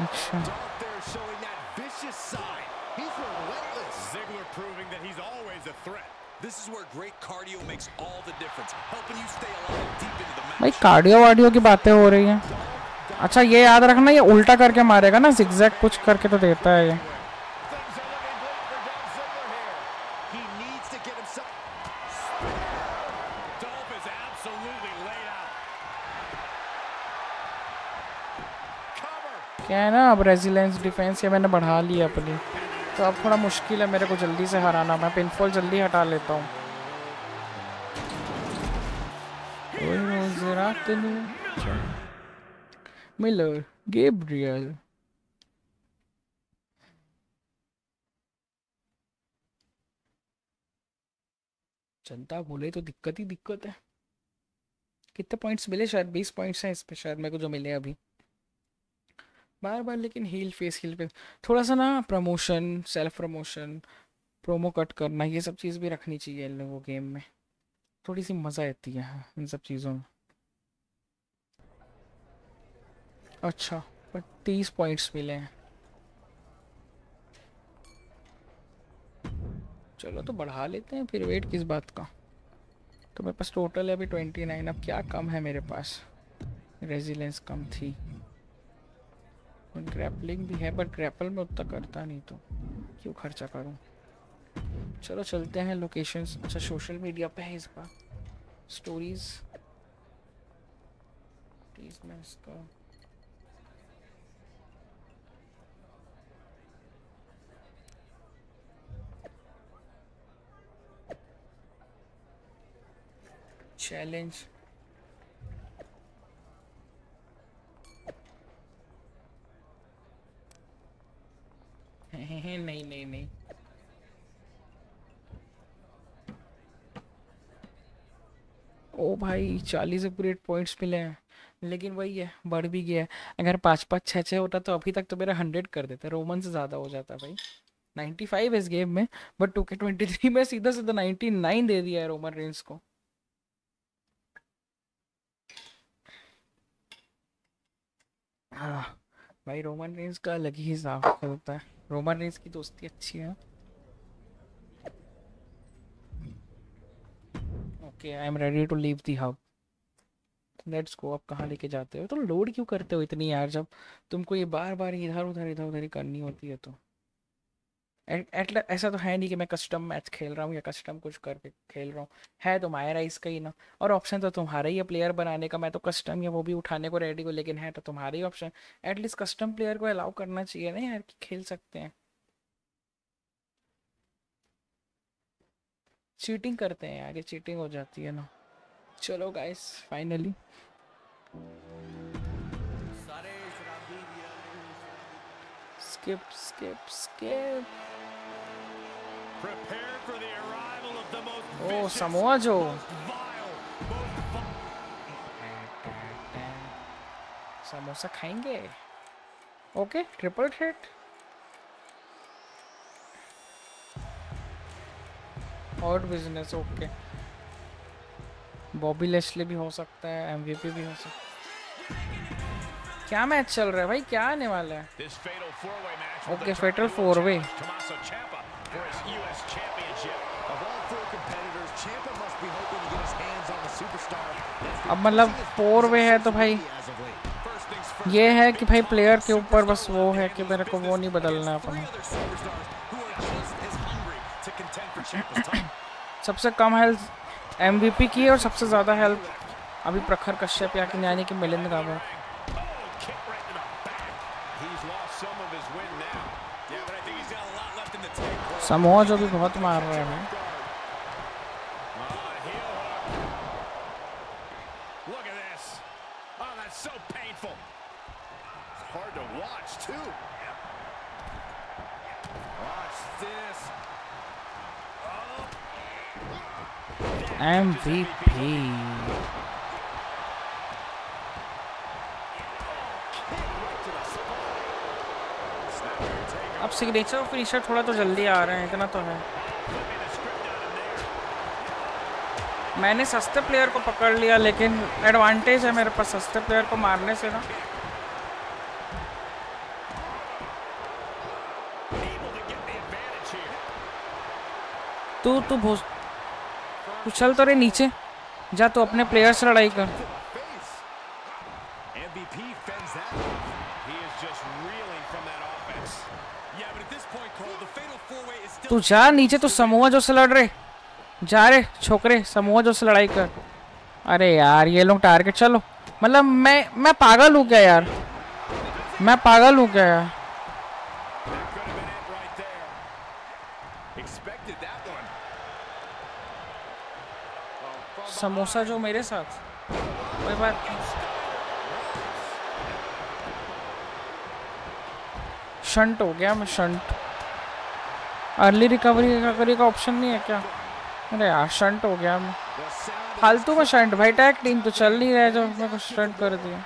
अच्छा They're showing that vicious side. He's relentless. Ziggler proving that he's always a threat. This is where great cardio makes all the difference, helping you stay alive deep into the match. भाई cardio वार्डियो की बातें हो रही हैं। अच्छा ये याद रखना, ये उल्टा करके मारेगा ना जिगजैग कुछ करके तो देता है ये. क्या है ना, अब रेजिलेंस डिफेंस ये मैंने बढ़ा लिया अपनी। तो अब थोड़ा मुश्किल है मेरे को जल्दी से हराना। मैं पिनफॉल जल्दी हटा लेता हूँ। नू मिलर गेब्रियल जनता बोले तो दिक्कत ही दिक्कत है। कितने पॉइंट्स मिले शायद? बीस पॉइंट्स हैं इस पे शायद मेरे को जो मिले अभी। बार बार लेकिन हील फेस हील फेस थोड़ा सा ना promotion self promotion promo cut करना ये सब चीज़ भी रखनी चाहिए इन लोगों गेम में। थोड़ी सी मज़ा आती है इन सब चीज़ों में। अच्छा पर तीस पॉइंट्स मिले हैं। चलो तो बढ़ा लेते हैं फिर वेट किस बात का? तो मेरे पास टोटल है अभी ट्वेंटी नाइन अब क्या कम है मेरे पास? रेजिलेंस कम थी। ग्रैपलिंग भी है बट ग्रैपल में उतना करता नहीं तो क्यों खर्चा करूँ? चलो चलते हैं लोकेशंस अच्छा सोशल मीडिया पे है इस बार। स्टोरीज प्लीज़ मैं इसका चैलेंज नहीं नहीं नहीं ओ भाई, चालीस अपग्रेड पॉइंट्स मिले हैं। लेकिन वही है, बढ़ भी गया है। अगर पाँच पाँच छः छः होता तो अभी तक तो मेरा हंड्रेड कर देते। रोमन से ज़्यादा हो जाता भाई। नाइन्टी फाइव इस गेम में बट टू के ट्वेंटी थ्री में सीधा सीधा नाइन्टी नाइन दे दिया है रोमन रेंज को। हाँ भाई रोमन रेंज का अलग ही हिसाब होता है। रोमन रेंज की दोस्ती अच्छी है। Okay I am ready to leave the hub let's go आप कहाँ लेके जाते हो? तो लोड क्यों करते हो इतनी यार? जब तुमको ये बार बार इधर उधर इधर उधर ही करनी होती है तो। एट ऐसा तो है नहीं कि मैं कस्टम मैच खेल रहा हूँ या कस्टम कुछ करके खेल रहा हूँ। है तो मायरा इसका ही ना। और ऑप्शन तो तुम्हारा ही है प्लेयर बनाने का। मैं तो कस्टम या वो भी उठाने को रेडी हूँ, लेकिन है तो तुम्हारा ही option at least custom player को अलाउ करना चाहिए ना यार कि खेल सकते हैं। चीटिंग करते हैं यार चीटिंग हो जाती है ना। चलो guys finally skip skip skip जो vile, most समोसा खाएँगे। ओके ट्रिपल थ्रेट और बिज़नेस ओके बॉबी लेस्ले भी हो सकता है एमवीपी भी हो सकता है। क्या मैच चल रहा है भाई? क्या आने वाला है? This fatal four-way match for his U.S. Championship. Of all four competitors, Ciampa must be hoping to get his hands on the superstar. अब मतलब फोर वे है तो भाई ये है कि भाई प्लेयर के ऊपर बस वो है कि मेरे को वो नहीं बदलना है अपना. सबसे कम हेल्थ एमवीपी की है और सबसे ज़्यादा हेल्थ अभी प्रखर कश्यप या कि यानी कि Milind Gavar Oh, kick right to the back. He's lost some of his win now. Yeah, but I think he's got a lot left in the tank. Cole. Samoa Joe भी बहुत मार रहा है भाई सिग्नेचर फिनिशर थोड़ा तो जल्दी आ रहे हैं, इतना तो है। मैंने सस्ते प्लेयर को पकड़ लिया, लेकिन एडवांटेज है मेरे पास सस्ते प्लेयर को मारने से ना. तू तू भोस चल तो रे नीचे। जा तू अपने प्लेयर से लड़ाई कर Face. MVP fends that off. He is just reeling from that offense. Yeah, but at this point, Cole, the fatal four-way is still तू जा, नीचे तू समूह जो से लड़ रहे। जा रहे छोकरे, समूह जो से लड़ाई कर। अरे यार, ये लोग टारगेट चलो। मतलब मैं मैं पागल हूँ क्या यार? मैं पागल हूँ क्या यार. समोसा जो मेरे साथ। कोई बात शंट हो गया मैं शंट। अर्ली रिकवरी रिकवरी का ऑप्शन नहीं है क्या? अरे यार शंट हो गया। मैं फालतू में शंट भाई टैग टीम तो चल नहीं रहा जो मेरे को शंट कर दिया.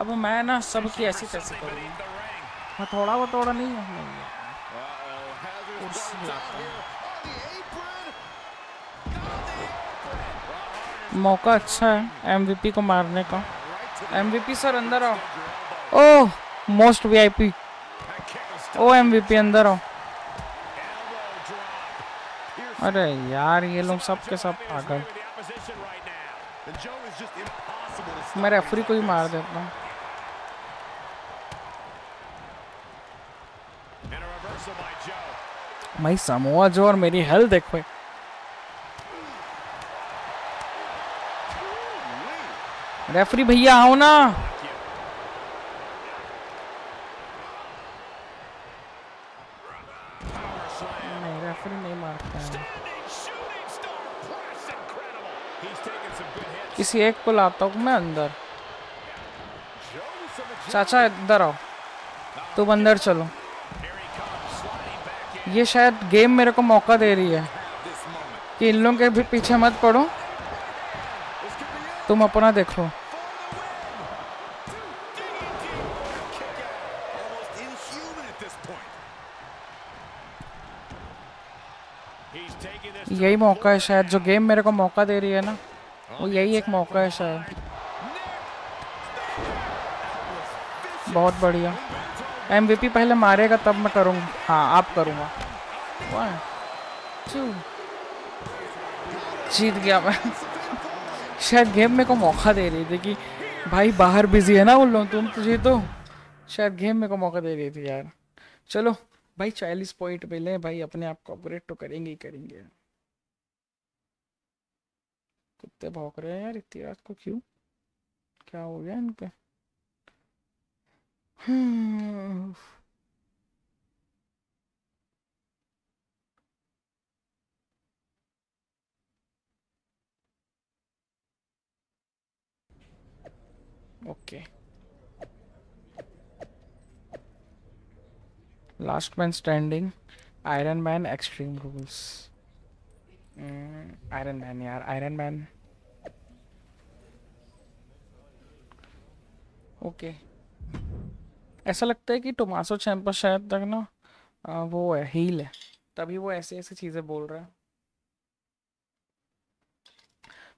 अब मैं ना सबकी ऐसी तैसी करूँगी। मैं थोड़ा वो थोड़ा नहीं है। मौका अच्छा है एमवीपी को मारने का। एमवीपी सर अंदर आओ। Oh most VIP oh MVP अंदर आओ। अरे यार, ये लोग सब के सब to stop. मैं रेफरी को ही मार देता हूँ. भाई, समोआ जो और मेरी हेल्थ देख भाई। रेफरी भैया, आओ ना। किसी एक को लाता हूँ मैं अंदर। चाचा, इधर आओ। तुम अंदर चलो। ये शायद गेम मेरे को मौका दे रही है। कि इन लोगों के भी पीछे मत पड़ो। तुम अपना देखो। यही मौका है शायद, जो गेम मेरे को मौका दे रही है ना, वो यही एक मौका है शायद। बहुत बढ़िया। एमवीपी पहले मारेगा, तब मैं करूँगा। हाँ आप करूँगा. जीत गया मैं। शायद गेम मेरे को मौका दे रही थी कि भाई बाहर बिज़ी है ना उन लोग, तुम तुझे तो शायद गेम मेरे को मौका दे रही थी यार। चलो, भाई चालीस पॉइंट मिले, भाई अपने आप को अपग्रेड तो करेंगे ही करेंगे। कुत्ते भौंक रहे हैं यार इतनी रात को, क्यों? क्या हो गया इन पे okay. Last man standing iron man extreme rules iron man यार आयरन मैन ओके। ऐसा लगता है कि टोमासो चैम्पा शायद तक ना वो है हील है। तभी वो ऐसे ऐसे चीज़ें बोल रहा है।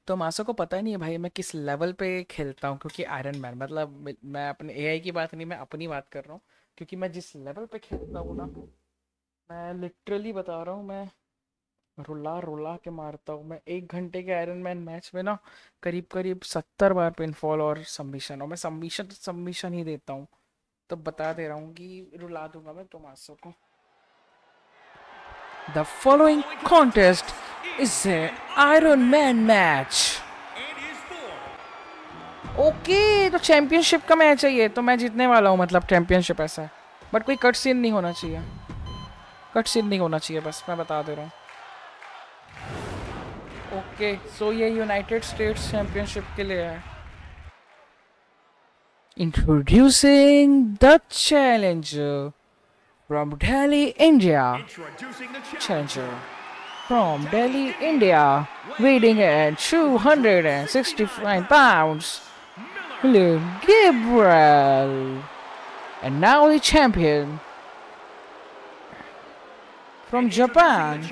टोमासो को पता नहीं है भाई मैं किस लेवल पे खेलता हूँ, क्योंकि आयरन मैन मतलब मैं- अपने एआई की बात नहीं, मैं अपनी बात कर रहा हूँ, क्योंकि मैं जिस लेवल पे खेलता हूँ ना, मैं लिटरली बता रहा हूँ, मैं रुला रुला के मारता हूँ। मैं एक घंटे के आयरन मैन मैच में ना करीब करीब सत्तर बार पिनफॉल और सबमिशन और मैं सबमिशन सबमिशन ही देता हूँ। तो बता दे रहा हूँ कि रुला दूँगा मैं टोमासो को। The following contest is iron man match okay तो चैंपियनशिप का मैच है ये तो मैं जीतने वाला हूँ मतलब चैंपियनशिप ऐसा है। बट कोई कट सीन नहीं होना चाहिए। कट सीन नहीं होना चाहिए, बस मैं बता दे रहा हूँ। ओके सो ये यूनाइटेड स्टेट्स चैंपियनशिप के लिए है। Introducing the challenger From Delhi India challenger from Delhi, India, weighing at 269 pounds, Luke Gabriel. And now the champion from Japan.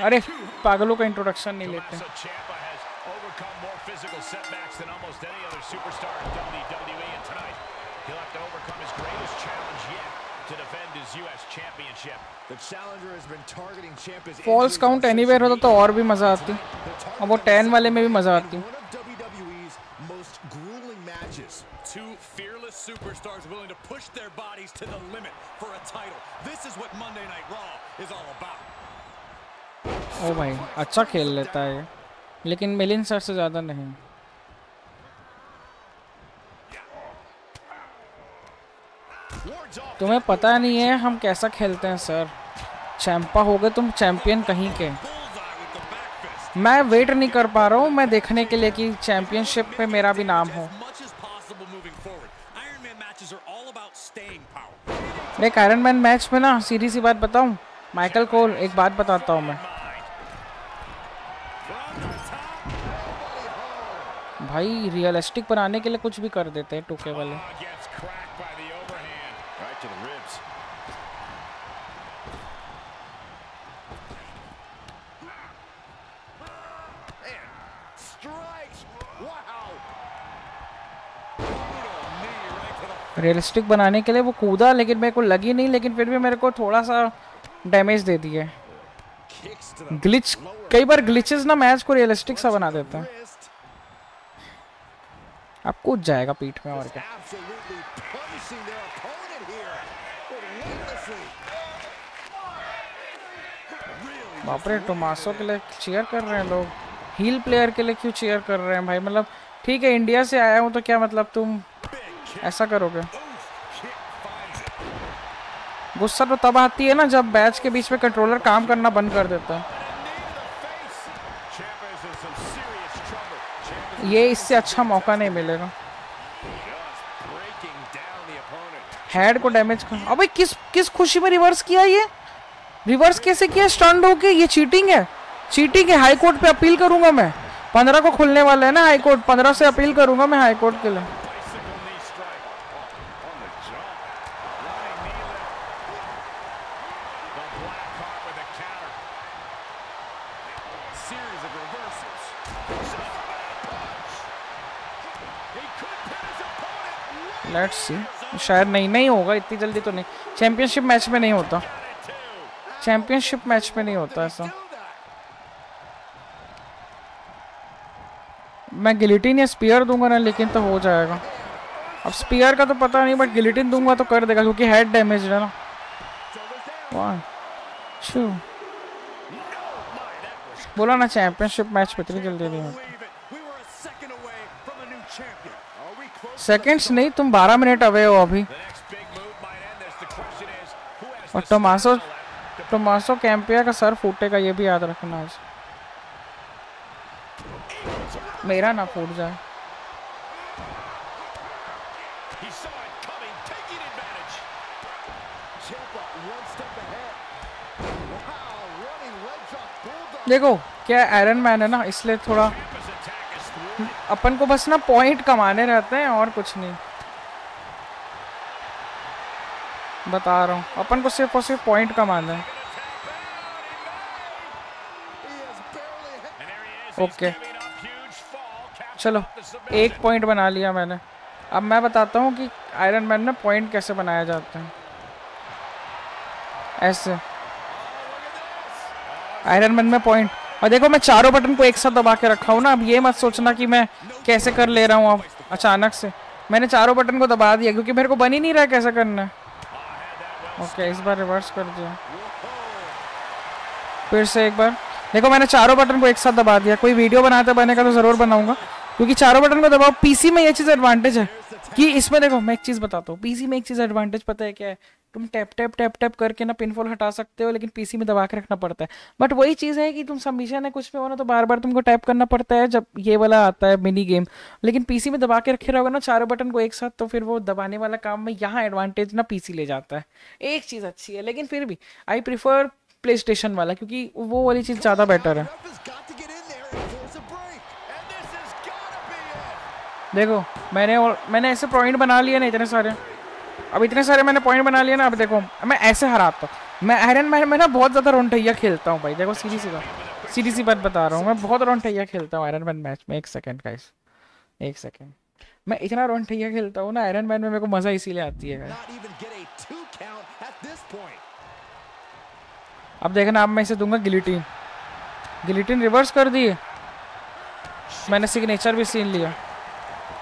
अरे पागलों का इंट्रोडक्शन नहीं लेते फॉल्स काउंट on एनीवेयर होता तो और भी मज़ा आती. और वो 10 वाले में भी मज़ा आती. Two fearless superstars willing to push their bodies to the limit for a title. This is what Monday Night Raw is all about. ओ भाई अच्छा खेल लेता है लेकिन मिलिन सर से ज़्यादा नहीं तुम्हें पता नहीं है हम कैसा खेलते हैं सर चैंपा हो गए, तुम चैंपियन कहीं के. मैं वेट नहीं कर पा रहा हूँ, मैं देखने के लिए कि चैंपियनशिप पे मेरा भी नाम हो. एक आयरन मैन मैच में ना, सीधी सी बात बताऊँ माइकल कोल एक बात बताता हूँ मैं भाई रियलिस्टिक बनाने के लिए कुछ भी कर देते हैं टूके वाले Ah, gets cracked by the overhand. Right to the ribs. And strikes. Wow. Brutal knee right to the realistic बनाने के लिए वो कूदा, लेकिन मेरे को लगी नहीं, लेकिन फिर भी मेरे को थोड़ा सा डैमेज दे दिए ग्लिच कई बार ग्लिचेस ना मैच को रियलिस्टिक सा बना देते हैं. अब कूद जाएगा पीठ में और क्या। बाप रे टोमासो के लिए चेयर कर रहे हैं लोग। हील प्लेयर के लिए क्यों चेयर कर रहे हैं भाई? मतलब ठीक है इंडिया से आया हूँ तो क्या मतलब तुम ऐसा करोगे. गुस्सा तो तब आती है ना जब बैच के बीच में कंट्रोलर काम करना बंद कर देता है। ये इससे अच्छा मौका नहीं मिलेगा. हेड को डैमेज कर अबे किस किस खुशी में रिवर्स किया ये? रिवर्स कैसे किया? स्टंड होके? ये चीटिंग है। चीटिंग है। हाई कोर्ट पे अपील करूँगा मैं। पंद्रह को खुलने वाला है ना हाई कोर्ट पंद्रह से अपील करूँगा मैं हाई कोर्ट के लिए। लेट्स सी, शायद नहीं नहीं होगा, इतनी जल्दी तो नहीं। चैंपियनशिप मैच में नहीं होता। चैंपियनशिप मैच में नहीं होता ऐसा। मैं गिलिटिन या स्पीयर दूँगा ना, लेकिन तो हो जाएगा। अब स्पीयर का तो पता नहीं बट गिलिटिन दूँगा तो कर देगा, क्योंकि हेड डैमेज है ना। वन टू बोला ना चैंपियनशिप मैच में इतनी जल्दी नहीं होता। सेकेंड्स नहीं, तुम 12 मिनट अवे हो अभी। और टोमासो टोमासो कैंपिया का सर फूटेगा, ये भी याद रखना आज मेरा ना फूट जाए। देखो, क्या आयरन मैन है ना, इसलिए थोड़ा अपन को बस ना पॉइंट कमाने रहते हैं और कुछ नहीं बता रहा हूँ, अपन को सिर्फ़ और सिर्फ़ पॉइंट कमाना है. He's Okay. चलो. एक पॉइंट बना लिया मैंने अब मैं बताता हूँ कि आयरन मैन में पॉइंट कैसे बनाया जाता है ऐसे आयरन मैन में पॉइंट और देखो, मैं चारों बटन को एक साथ दबा के रखा हूँ ना। अब ये मत सोचना कि मैं कैसे कर ले रहा हूँ अब, अचानक से। मैंने चारों बटन को दबा दिया, क्योंकि मेरे को बन ही नहीं रहा कैसे करना। ओके इस बार रिवर्स कर दिया। फिर से एक बार। देखो, मैंने चारों बटन को एक साथ दबा दिया। कोई वीडियो बनाते बनेगा तो ज़रूर बनाऊँगा, क्योंकि चारों बटन को दबाओ। पीसी में ये चीज़ एडवांटेज है कि इसमें देखो, मैं एक चीज़ बताता हूँ। पीसी में एक चीज़ एडवांटेज पता है क्या है? तुम टैप टैप टैप टैप करके ना पिनफॉल हटा सकते हो लेकिन पीसी में दबा के रखना पड़ता है। बट वही चीज़ है कि तुम सबमिशन है कुछ भी हो ना तो बार बार तुमको टैप करना पड़ता है जब ये वाला आता है मिनी गेम लेकिन पीसी में दबा के रखे रहोगे ना चारों बटन को एक साथ तो फिर वो दबाने वाला काम में यहाँ एडवांटेज ना पीसी ले जाता है। एक चीज़ अच्छी है लेकिन फिर भी आई प्रिफर प्ले स्टेशन वाला क्योंकि वो वाली चीज़ ज़्यादा बेटर है. देखो मैंने और मैंने ऐसे पॉइंट बना लिए ना इतने सारे। अब इतने सारे मैंने पॉइंट बना लिए ना, अब देखो, मैं ऐसे हराता हूँ। मैं आयरन मैन में ना बहुत ज़्यादा रोनठैया खेलता हूँ भाई। देखो, सीधी सी बात, सीधी सी बात बता रहा हूँ। मैं बहुत रोनठैया खेलता हूँ आयरन मैन मैच में। एक सेकंड गाइस एक सेकेंड मैं इतना रोनठैया खेलता हूँ ना आयरन मैन में, मेरे को मज़ा इसीलिए आती है. अब देखना, अब मैं इसे दूँगा गिलिटिन गिलिटिन रिवर्स कर दिए। मैंने सिग्नेचर भी छीन लिया।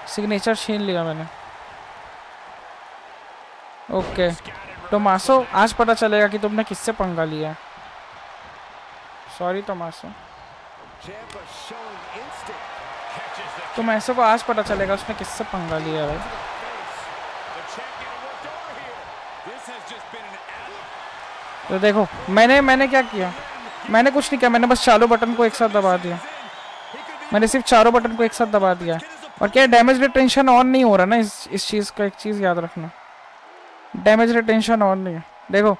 सिग्नेचर छीन लिया मैंने। ओके। तो मासो आज पता चलेगा कि तुमने किससे पंगा लिया सॉरी. Catches the टोमासो को आज पता चलेगा उसने किससे पंगा लिया भाई तो देखो, मैंने मैंने क्या किया? मैंने कुछ नहीं किया, मैंने बस चारों बटन को एक साथ दबा दिया। मैंने सिर्फ़ चारों बटन को एक साथ दबा दिया। और क्या डैमेज रिटेंशन ऑन नहीं हो रहा ना इस इस चीज़ का, एक चीज़ याद रखना। डैमेज रिटेंशन ऑन नहीं है। देखो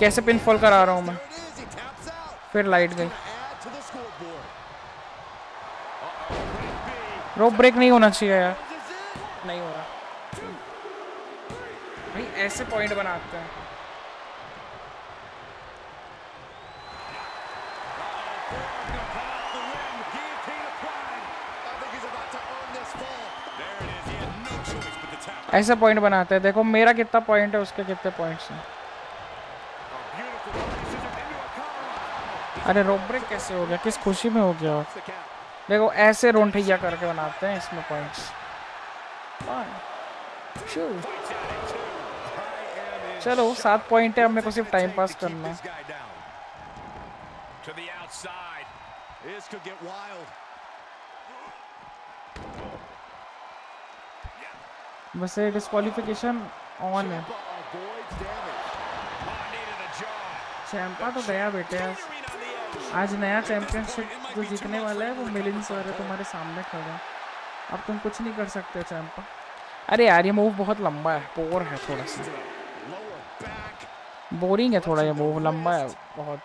कैसे पिन फॉल करा रहा हूँ मैं. फिर लाइट गई. रोप ब्रेक नहीं होना चाहिए यार. नहीं हो रहा। भाई ऐसे पॉइंट बनाते हैं। ऐसे पॉइंट बनाते हैं। देखो, मेरा कितना पॉइंट है, उसके कितने पॉइंट्स हैं. अरे रोक ब्रेक कैसे हो गया? किस खुशी में हो गया. देखो, ऐसे रोंठैया करके बनाते हैं इसमें पॉइंट्स चलो, सात पॉइंट है, अब मेरे को सिर्फ़ टाइम पास करना है This guy down. to the outside. This could get wild. वैसे डिस्कालीफिकेशन ऑन है। चैंपा तो गया बेटे आज आज नया चैंपियनशिप जो जीतने वाला है, वो मिलिन सर है तुम्हारे सामने खड़ा अब तुम कुछ नहीं कर सकते चैंपा अरे यार, ये मूव बहुत लंबा है। पोवर है थोड़ा सा। बोरिंग है थोड़ा ये मूव लंबा है बहुत।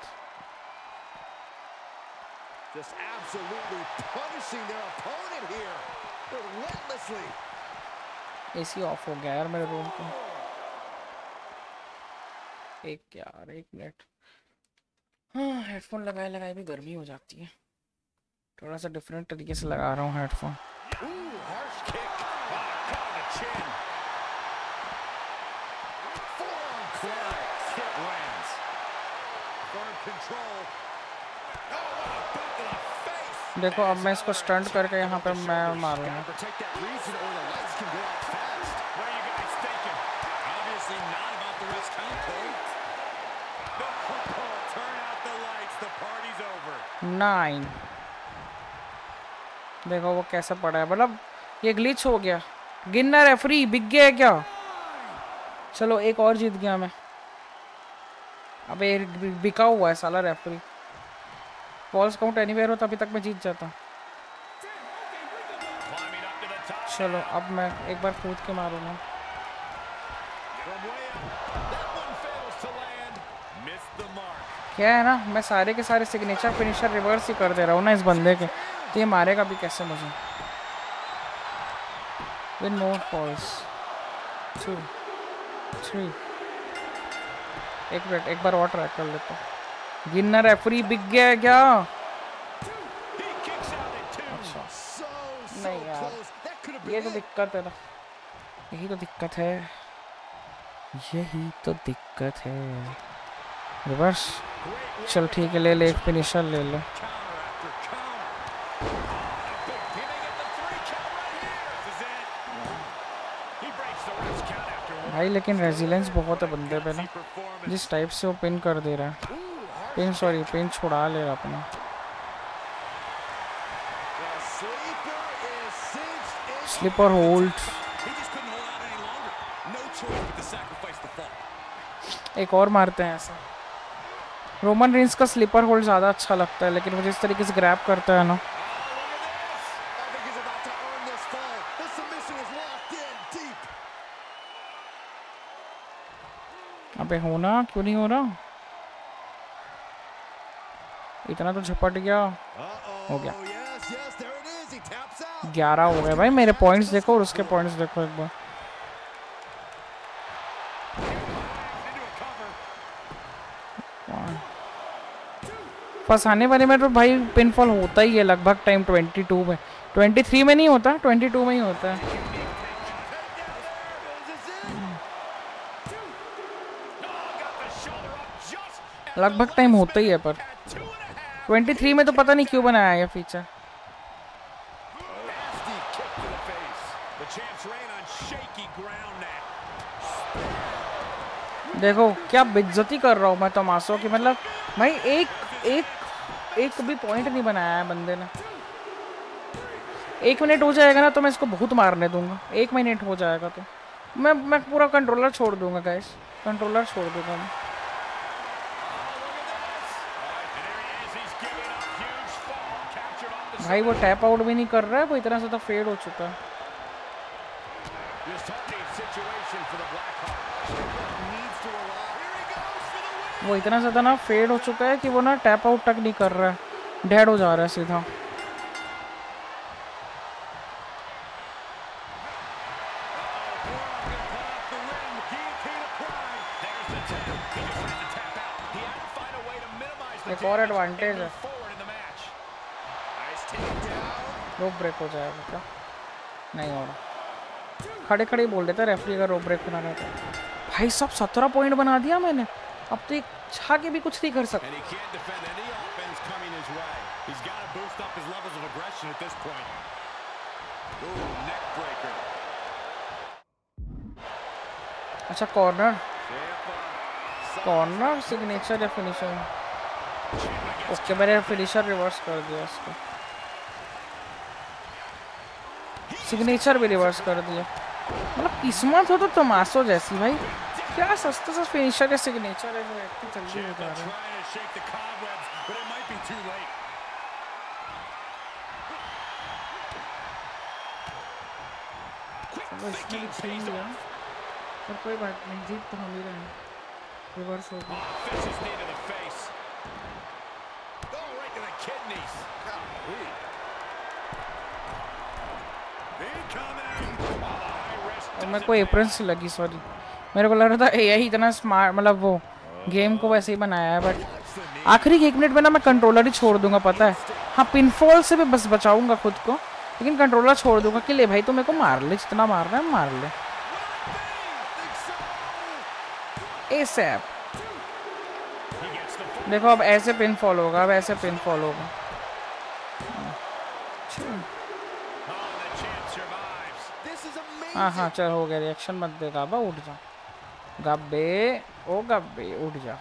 Just absolutely punishing their opponent here relentlessly. AC off हो गया यार मेरे रूम का एक यार, एक मिनट। हाँ हेडफोन लगाए लगाए भी गर्मी हो जाती है। थोड़ा सा डिफरेंट तरीके से लगा रहा हूँ हेडफोन. देखो, अब मैं इसको स्टंट करके यहाँ पर मैं मारूँगा। नाइन। देखो वो कैसा पड़ा है मतलब ये ग्लिच हो गया। गिनना रेफरी बिक गया है क्या? चलो, एक और जीत गया मैं। अबे ये बिका हुआ है साला रेफरी बॉल्स काउंट एनीवेयर हो, तभी तक मैं जीत जाता. चलो, अब मैं एक बार कूद के मारूँगा From way up. That one fails to land. Missed the mark. क्या है ना, मैं सारे के सारे सिग्नेचर फिनिशर रिवर्स ही कर दे रहा हूँ ना इस बंदे के। तो ये मारेगा भी कैसे मुझे? Win more falls two three एक मिनट एक बार और ट्राई कर लेता हूँ। गिनना रेफरी बिक गया है क्या. अच्छा। नहीं यार, ये तो दिक्कत है ना। यही तो दिक्कत है। यही तो दिक्कत है। रिवर्स चल ठीक है, ले ले एक फिनिशर ले ले। भाई, लेकिन रेजिलेंस बहुत है बंदे पे ना। जिस टाइप से वो पिन कर दे रहा है। पिन सॉरी पिन छुड़ा ले रहा अपना. Sleeper hold. एक और मारते हैं ऐसा। रोमन रेंस का स्लीपर होल्ड ज़्यादा अच्छा लगता है, लेकिन मुझे इस तरीके से ग्रैब करता है ना. अबे होना क्यों नहीं हो रहा इतना तो झपट गया हो गया. ग्यारह हो गए भाई, मेरे पॉइंट्स देखो और उसके पॉइंट्स देखो एक बार फंसाने वाले में तो भाई पिनफॉल होता ही है लगभग टाइम 22 में। 23 में नहीं होता 22 में ही होता है। लगभग टाइम होता ही है पर। 23 में तो पता नहीं क्यों बनाया ये फीचर. देखो, क्या बेइज्जती कर रहा हूँ मैं तमाशो की मतलब भाई एक एक एक भी पॉइंट नहीं बनाया है बंदे ने। एक मिनट हो जाएगा ना तो मैं इसको बहुत मारने दूँगा। एक मिनट हो जाएगा तो। मैं मैं पूरा कंट्रोलर छोड़ दूँगा गैस कंट्रोलर छोड़ दूँगा मैं। भाई, वो टैप आउट भी नहीं कर रहा है, वो इतना ज़्यादा फेड हो चुका है। वो इतना ज़्यादा ना फेड हो चुका है कि वो ना टैप आउट तक नहीं कर रहा है। डेड हो जा रहा है सीधा। एक और एडवांटेज है। रोप ब्रेक हो जाएगा क्या? नहीं हो रहा। खड़े खड़े बोल देता रेफरी का रोप ब्रेक बना रहा था भाई सब सत्रह पॉइंट बना दिया मैंने। अब तो एक छा के भी कुछ नहीं कर सकते। अच्छा कॉर्नर कॉर्नर सिग्नेचर या फिनिशर उसके मैंने फिनिशर रिवर्स कर दिया उसको सिग्नेचर भी रिवर्स कर दिया। मतलब किस्मत हो तो तमाशो जैसी भाई। क्या सस्ते से फिनिशर या सिग्नेचर है इतनी जल्दी हो Ciampa रहा है. पर कोई बात नहीं जीत तो हम ही रहे हैं रिवर्स हो गया Oh, vicious knee to the face. Oh, right to the kidneys. Golly. Incoming. Oh, the high risk और मेरे doesn't को pay एप्रन से लगी सॉरी मेरे को लग रहा था यही इतना स्मार्ट मतलब वो गेम को वैसे ही बनाया है बट आखिरी एक मिनट में ना मैं कंट्रोलर ही छोड़ दूँगा पता है हाँ पिनफॉल से भी बस बचाऊँगा खुद को लेकिन कंट्रोलर छोड़ दूँगा कि ले भाई तो मेरे को मार ले जितना मार रहा है मार ले ए सैप. देखो अब ऐसे पिन फॉल होगा अब ऐसे पिन फॉल होगा. हाँ हाँ चल हो गया रिएक्शन मत देगा गाबा उठ जा गब्बे ओ गब्बे उठ जा।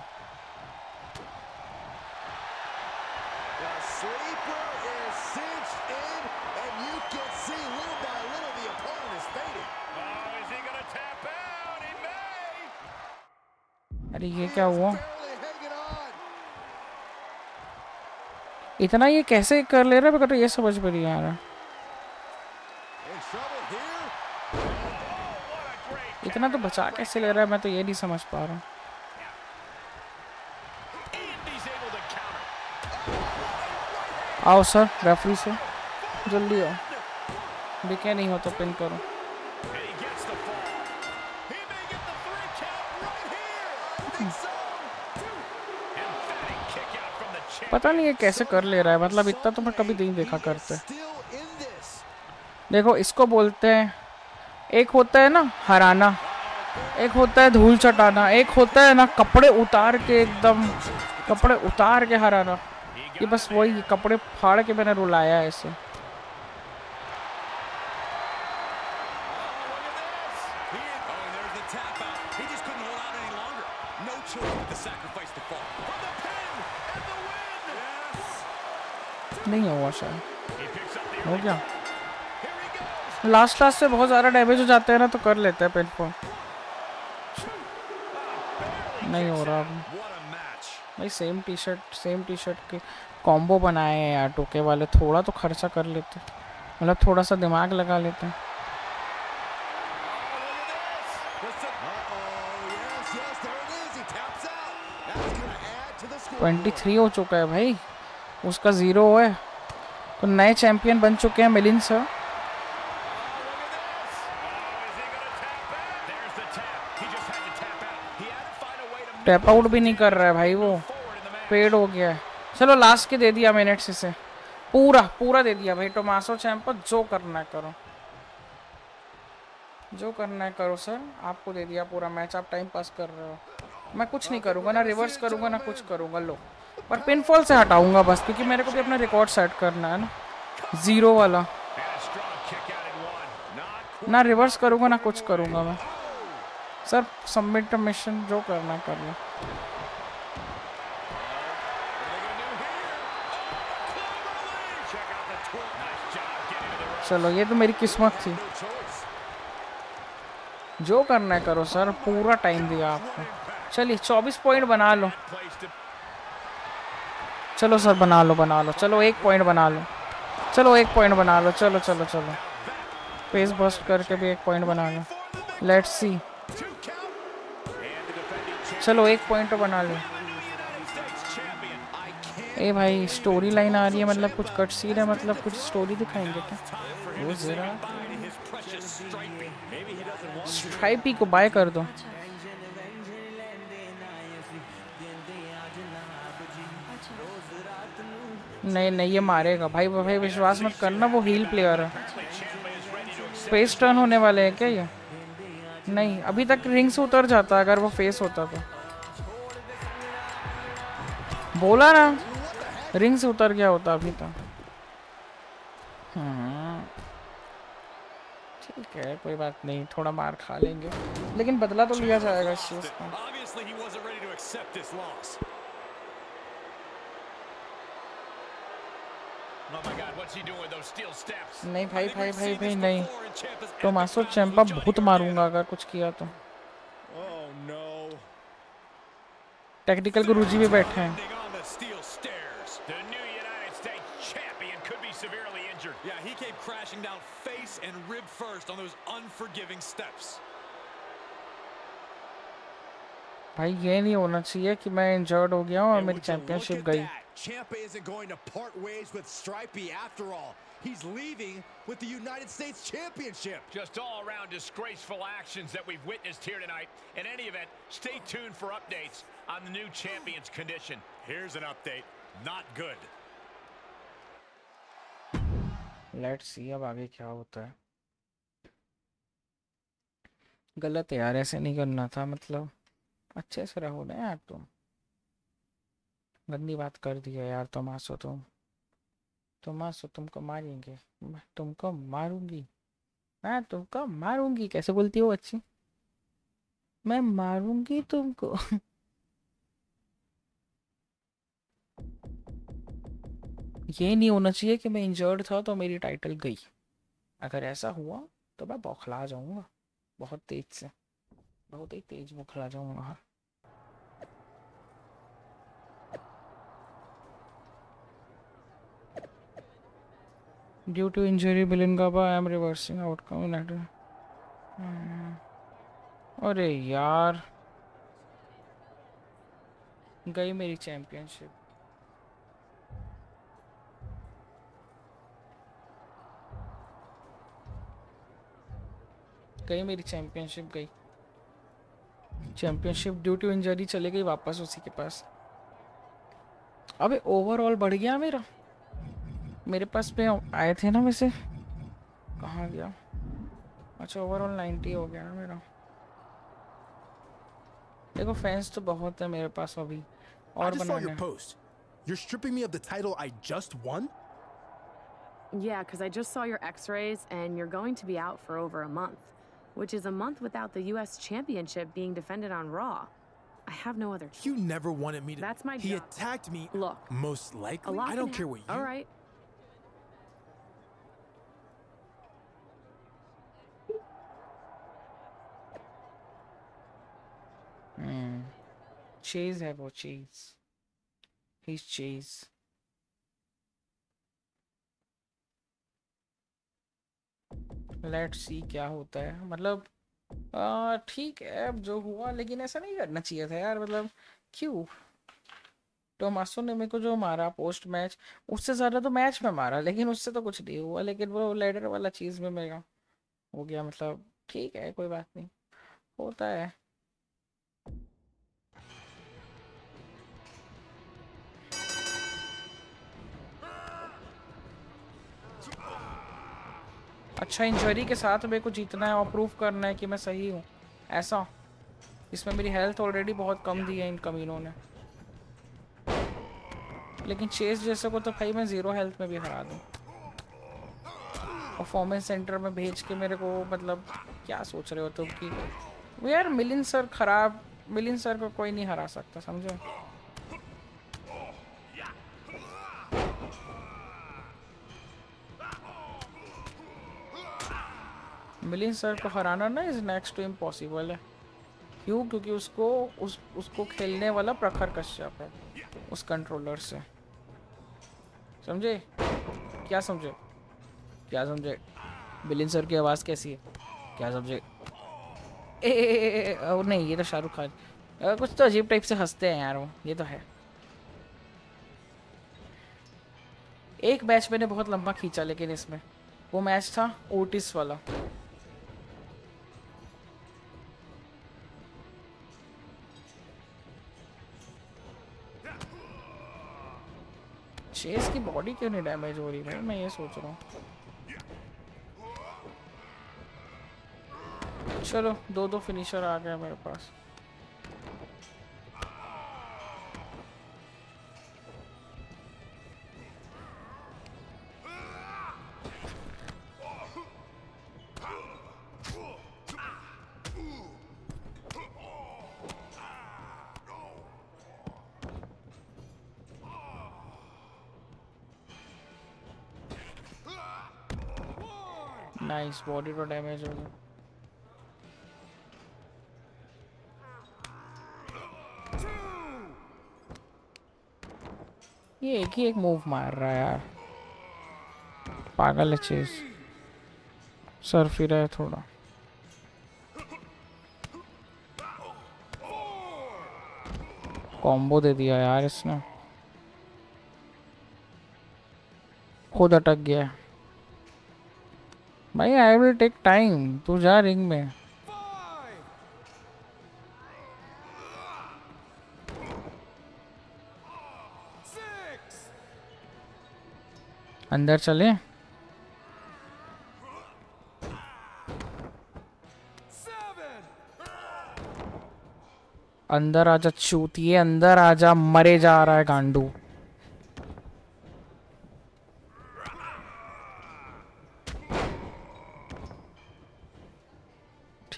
अरे ये क्या हुआ? इतना ये कैसे कर ले रहा है? तो ये समझ में यार इतना तो बचा, कैसे ले रहा है? मैं तो ये नहीं समझ पा रहा आओ सर रेफरी से। जल्दी आओ। बिके नहीं हो तो पिन करो। पता नहीं ये कैसे कर ले रहा है मतलब इतना तो मैं कभी नहीं देखा करते। देखो, इसको बोलते हैं एक होता है ना हराना, एक होता है धूल चटाना, एक होता है ना कपड़े उतार के एकदम, कपड़े उतार के हराना। ये बस वही, कपड़े फाड़ के मैंने रुलाया ऐसे नहीं हुआ शायद। हो गया। लास्ट लास्ट से बहुत ज़्यादा डैमेज हो जाते हैं ना तो कर लेते हैं पिन नहीं हो रहा. भाई same T shirt same T shirt के कॉम्बो बनाए हैं यार, टोके वाले। थोड़ा तो खर्चा कर लेते मतलब थोड़ा सा दिमाग लगा लेते हैं. ट्वेंटी थ्री हो चुका है भाई। उसका ज़ीरो है। तो नए चैंपियन बन चुके हैं मिलिन सर टैप आउट भी नहीं कर रहा है भाई वो. पेड हो गया है। चलो लास्ट के दे दिया मिनट्स इसे। पूरा पूरा दे दिया भाई। टोमासो चैंप जो करना है करो। जो करना है करो सर आपको दे दिया पूरा मैच आप टाइम पास कर रहे हो। मैं कुछ नहीं करूँगा, ना रिवर्स करूँगा, ना कुछ करूँगा। लो। पर पिनफॉल से हटाऊँगा बस, क्योंकि मेरे को भी अपना रिकॉर्ड सेट करना है ना। ज़ीरो वाला। ना रिवर्स करूँगा, ना कुछ करूँगा मैं। सर सबमिट मिशन जो करना कर लो. चलो, ये तो मेरी किस्मत थी। जो करना है करो, सर, पूरा टाइम दिया आपको चलिए 24 पॉइंट बना लो। चलो, सर, बना लो बना लो। चलो, एक पॉइंट बना लो। चलो, एक पॉइंट बना लो। चलो चलो चलो। पेस बस्ट करके भी एक पॉइंट बना लो। Let's see two count. And the defending champ, चलो एक पॉइंट तो बना लो। ए भाई स्टोरी लाइन आ रही है मतलब कुछ कट सीन है मतलब कुछ स्टोरी दिखाएँगे क्या? वो जरा स्ट्राइपी को बाय कर दो। नहीं नहीं ये मारेगा। भाई भाई विश्वास मत करना वो हील प्लेयर है। फेस टर्न होने वाले हैं क्या ये? नहीं, अभी तक रिंग्स उतर जाता अगर वो फेस होता तो। बोला ना रिंग्स उतर गया होता अभी तक। हम्म। ठीक है, कोई बात नहीं, थोड़ा मार खा लेंगे। लेकिन बदला तो लिया जाएगा इस चीज़ का Obviously, he wasn't ready to accept this loss. Oh my God, what's he doing with those steel steps? नहीं भाई भाई भाई भाई नहीं टोमासो चैंपा बहुत मारूँगा अगर कुछ किया तो Oh. टेक्निकल गुरुजी भी बैठे हैं. Yeah, he came crashing down face and rib first on those unforgiving steps. भाई ये नहीं होना चाहिए कि मैं इंजर्ड हो गया हूँ और मेरी चैंपियनशिप गई that? Ciampa isn't going to part ways with Stripey after all. He's leaving with the United States Championship. Just all around disgraceful actions that we've witnessed here tonight. In any event, stay tuned for updates on the new champion's condition. Here's an update. Not good. Let's see अब आगे क्या होता है गलत है यार ऐसे नहीं करना था मतलब अच्छे से रहो ना यार तुम गंदी बात कर दी है यार तमाशो तुम। तमाशो तुमको मारेंगे। तुमको मारूँगी। मैं तुमको मारूँगी। कैसे बोलती हो अच्छी मैं मारूँगी तुमको। ये नहीं होना चाहिए कि मैं इंजर्ड था तो मेरी टाइटल गई। अगर ऐसा हुआ तो मैं बौखला जाऊँगा। बहुत तेज से। बहुत ही तेज बौखला जाऊँगा। Due to injury बिलिंगाबा I am reversing outcome in अरे यार। गई मेरी चैंपियनशिप गई मेरी चैंपियनशिप गई। चैंपियनशिप ड्यू टू इंजरी चले गई वापस उसी के पास। अबे ओवरऑल बढ़ गया मेरा। मेरे पास पे आए थे ना वैसे कहाँ गया अच्छा ओवरऑल 90 हो गया ना मेरा देखो फैंस तो बहुत है मेरे पास अभी I और just saw your बनाने post. You're stripping me of the title I just won? Yeah, because I just saw your x rays and you're going to be out for over a month, which is a month without the U.S. Championship being defended on Raw. I have no other choice. You never wanted me to. That's my He job. attacked me. Look, Most a likely. lot I can don't care hap- what you. All चीज़ है वो चीज़ ही चीज़ let's see क्या होता है। मतलब ठीक है, अब जो हुआ, लेकिन ऐसा नहीं करना चाहिए था यार मतलब क्यों? टोमासो ने मेरे को जो मारा पोस्ट मैच उससे ज़्यादा तो मैच में मारा, लेकिन उससे तो कुछ नहीं हुआ, लेकिन वो लेडर वाला चीज़ में मेरा हो गया मतलब ठीक है, कोई बात नहीं। होता है। अच्छा इंजरी के साथ मेरे को जीतना है और प्रूफ करना है कि मैं सही हूँ। ऐसा। इसमें मेरी हेल्थ ऑलरेडी बहुत कम दी है इन कमीनों ने। लेकिन चेस जैसे को तो भाई मैं ज़ीरो हेल्थ में भी हरा दूँ। परफॉर्मेंस सेंटर में भेज के मेरे को मतलब क्या सोच रहे हो तुम तो कि, यार मिलिन सर खराब मिलिन सर को कोई नहीं हरा सकता, समझो? मिलिन सर को हराना ना इज़ नेक्स्ट टू इम्पॉसिबल है। क्यों? क्योंकि उसको उस उसको खेलने वाला प्रखर कश्यप है उस कंट्रोलर से। समझे? क्या समझे? क्या समझे? मिलिन सर की आवाज़ कैसी है? क्या समझे? ए, ए, ए, ए, ओ, नहीं ये तो शाहरुख खान। कुछ तो अजीब टाइप से हँसते हैं यार वो ये तो है। एक मैच मैंने बहुत लंबा खींचा लेकिन इसमें वो मैच था ओटिस वाला। चेस की बॉडी क्यों नहीं डैमेज हो रही? भाई मैं ये सोच रहा हूँ। चलो दो दो फिनिशर आ गए मेरे पास। नाइस बॉडी तो डैमेज हो गया ये एक ही एक मूव मार रहा है यार। पागल है चीज़। सर फिरा है थोड़ा। कॉम्बो दे दिया यार इसने। खुद अटक गया। है। भाई आई विल टेक टाइम तू जा रिंग में. अंदर चले. अंदर आजा चूतिए, अंदर आजा मरे जा रहा है गांडू.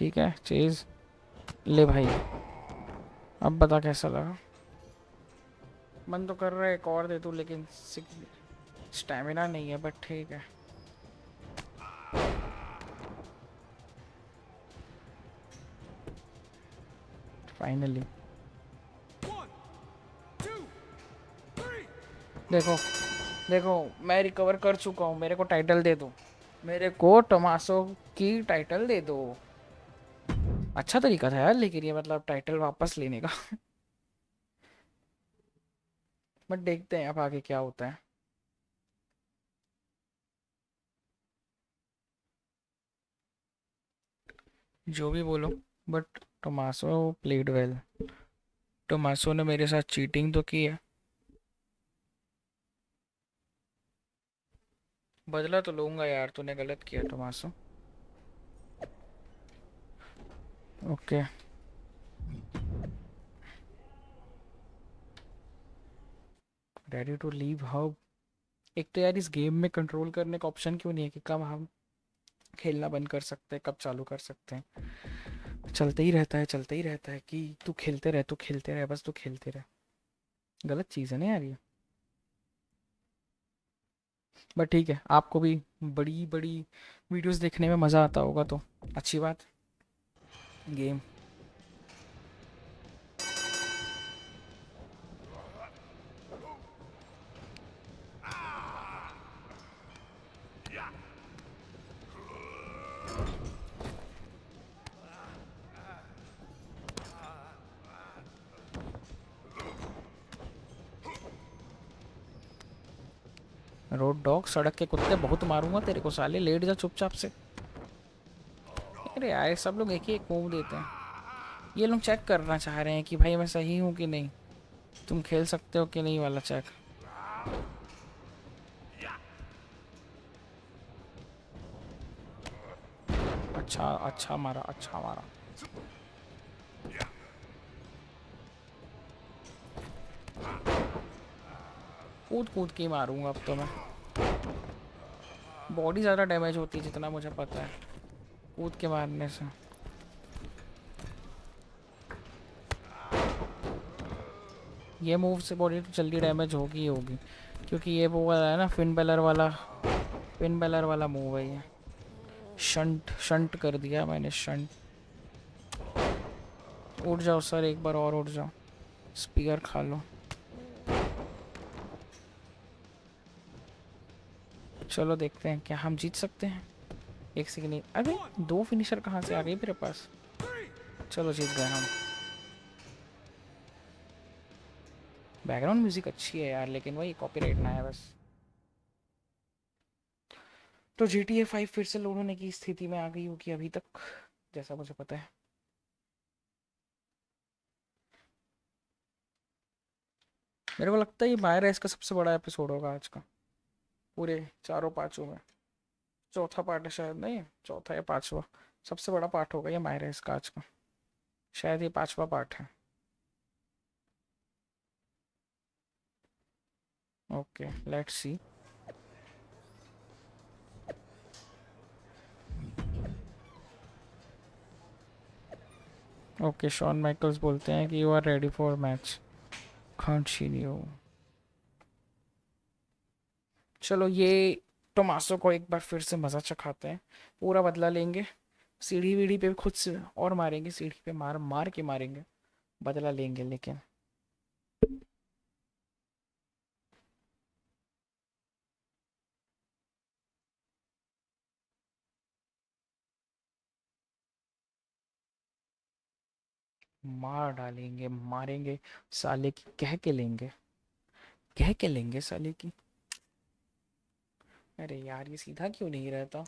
ठीक है, चीज़ ले भाई। अब बता कैसा लगा। मन तो कर रहा है एक और दे दूँ, लेकिन स्टेमिना नहीं है बट ठीक है। फाइनली देखो देखो, मैं रिकवर कर चुका हूँ, मेरे को टाइटल दे दो। मेरे को टमासो की टाइटल दे दो। अच्छा तरीका था यार लेकिन ये मतलब टाइटल वापस लेने का। बट देखते हैं अब आगे क्या होता है। जो भी बोलो but Tommaso played well Tommaso ने मेरे साथ चीटिंग तो की है। बदला तो लूँगा यार, तूने गलत किया Tommaso okay. Ready to leave hub एक तो यार इस गेम में कंट्रोल करने का ऑप्शन क्यों नहीं है कि कब हम खेलना बंद कर सकते हैं, कब चालू कर सकते हैं। चलते ही रहता है, चलते ही रहता है कि तू खेलते रहे, तू खेलते रहे, बस तू खेलते रहे। गलत चीज़ है ना यार ये। बट ठीक है, आपको भी बड़ी बड़ी वीडियोस देखने में मज़ा आता होगा तो। अच्छी बात। गेम रोड डॉग, सड़क के कुत्ते बहुत मारूँगा तेरे को साले, लेट जा चुपचाप से। अरे यार, सब लोग एक ही एक मूव देते हैं। ये लोग चेक करना चाह रहे हैं कि भाई मैं सही हूँ कि नहीं। तुम खेल सकते हो कि नहीं वाला चेक अच्छा अच्छा मारा अच्छा मारा। कूद कूद के मारूँगा अब तो मैं। बॉडी ज़्यादा डैमेज होती है जितना मुझे पता है। कूद के मारने से। ये मूव से बॉडी तो जल्दी डैमेज होगी ही होगी, क्योंकि ये वो वाला है ना फिन बेलर वाला फिन बेलर वाला मूव है ये। शंट शंट कर दिया मैंने शंट उठ जाओ सर एक बार और उठ जाओ। स्पीकर खा लो। चलो देखते हैं क्या हम जीत सकते हैं। एक सेकेंड अरे, दो फिनिशर कहाँ से आ गई मेरे पास? चलो जीत गए हम। बैकग्राउंड म्यूज़िक अच्छी है यार, लेकिन वही कॉपीराइट ना है बस। तो जी टी ए फाइव फिर से लोड होने की स्थिति में आ गई होगी अभी तक, जैसा मुझे पता है। मेरे को लगता है ये माया रेस का सबसे बड़ा एपिसोड होगा आज का। पूरे चारों पाँचों में। चौथा पार्ट है शायद, नहीं? चौथा या पांचवा। सबसे बड़ा पार्ट होगा ये मायरा इस काज का। शायद ये पांचवा पार्ट है। Okay let's see okay, Shawn Michaels बोलते हैं कि you are ready for match continue चलो, ये टोमासो को एक बार फिर से मज़ा चखाते हैं। पूरा बदला लेंगे। सीढ़ी वीढ़ी पे खुद से और मारेंगे, सीढ़ी पे मार मार के मारेंगे। बदला लेंगे लेकिन। मार डालेंगे, मारेंगे, साले की कह के लेंगे। कह के लेंगे साले की। अरे यार, ये सीधा क्यों नहीं रहता?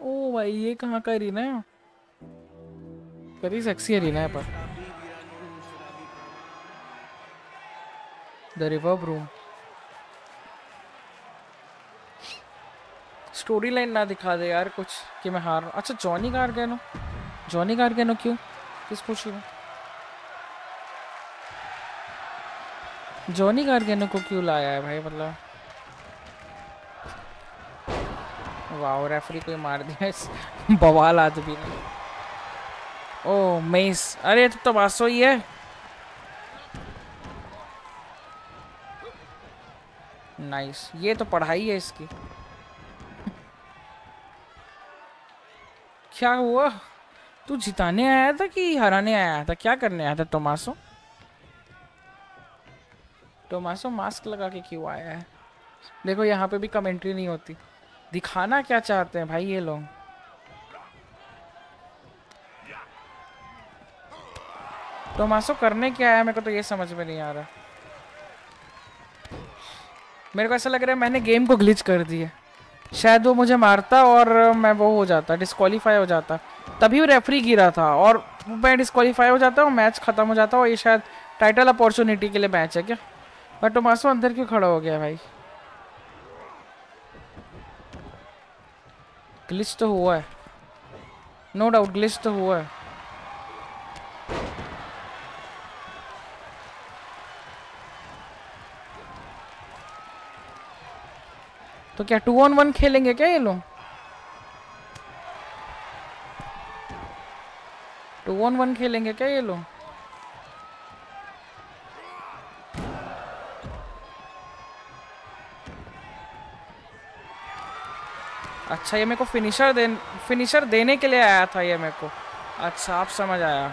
ओ भाई, ये कहाँ का एरिना है? कभी सेक्सी एरिना है पर। The reverb room story line ना दिखा दे यार कुछ, कि मैं हार अच्छा जॉनी गार्गेनो जॉनी गार्गेनो क्यों? किस खुशी में? जॉनी गार्गेनो को क्यों लाया है भाई मतलब? वाह रेफरी कोई मार दिया इस बवाल आदमी ने। ओ मेस अरे तो, तो बासो ही है। नाइस ये तो पढ़ाई है इसकी। क्या हुआ? तू जिताने आया था कि हराने आया था? क्या करने आया था टोमासो टोमासो मास्क लगा के क्यों आया है? देखो, यहाँ पे भी कमेंट्री नहीं होती। दिखाना क्या चाहते हैं भाई ये लोग? टोमासो करने क्या आया मेरे को तो ये समझ में नहीं आ रहा। मेरे को ऐसा लग रहा है मैंने गेम को ग्लिच कर दिया शायद वो मुझे मारता और मैं वो हो जाता डिस्qualify हो जाता। तभी वो रेफरी गिरा था और मैं डिस्qualify हो जाता और मैच ख़त्म हो जाता और ये शायद टाइटल अपॉर्चुनिटी के लिए मैच है क्या? बट टोमासो अंदर क्यों खड़ा हो गया भाई? ग्लिच तो हुआ है। नो डाउट ग्लिच तो हुआ है। तो क्या टू ऑन वन खेलेंगे क्या ये लोग? टू ऑन वन खेलेंगे क्या ये लोग? अच्छा ये मेरे को फिनिशर दे फिनिशर देने के लिए आया था ये मेरे को। अच्छा आप समझ आया।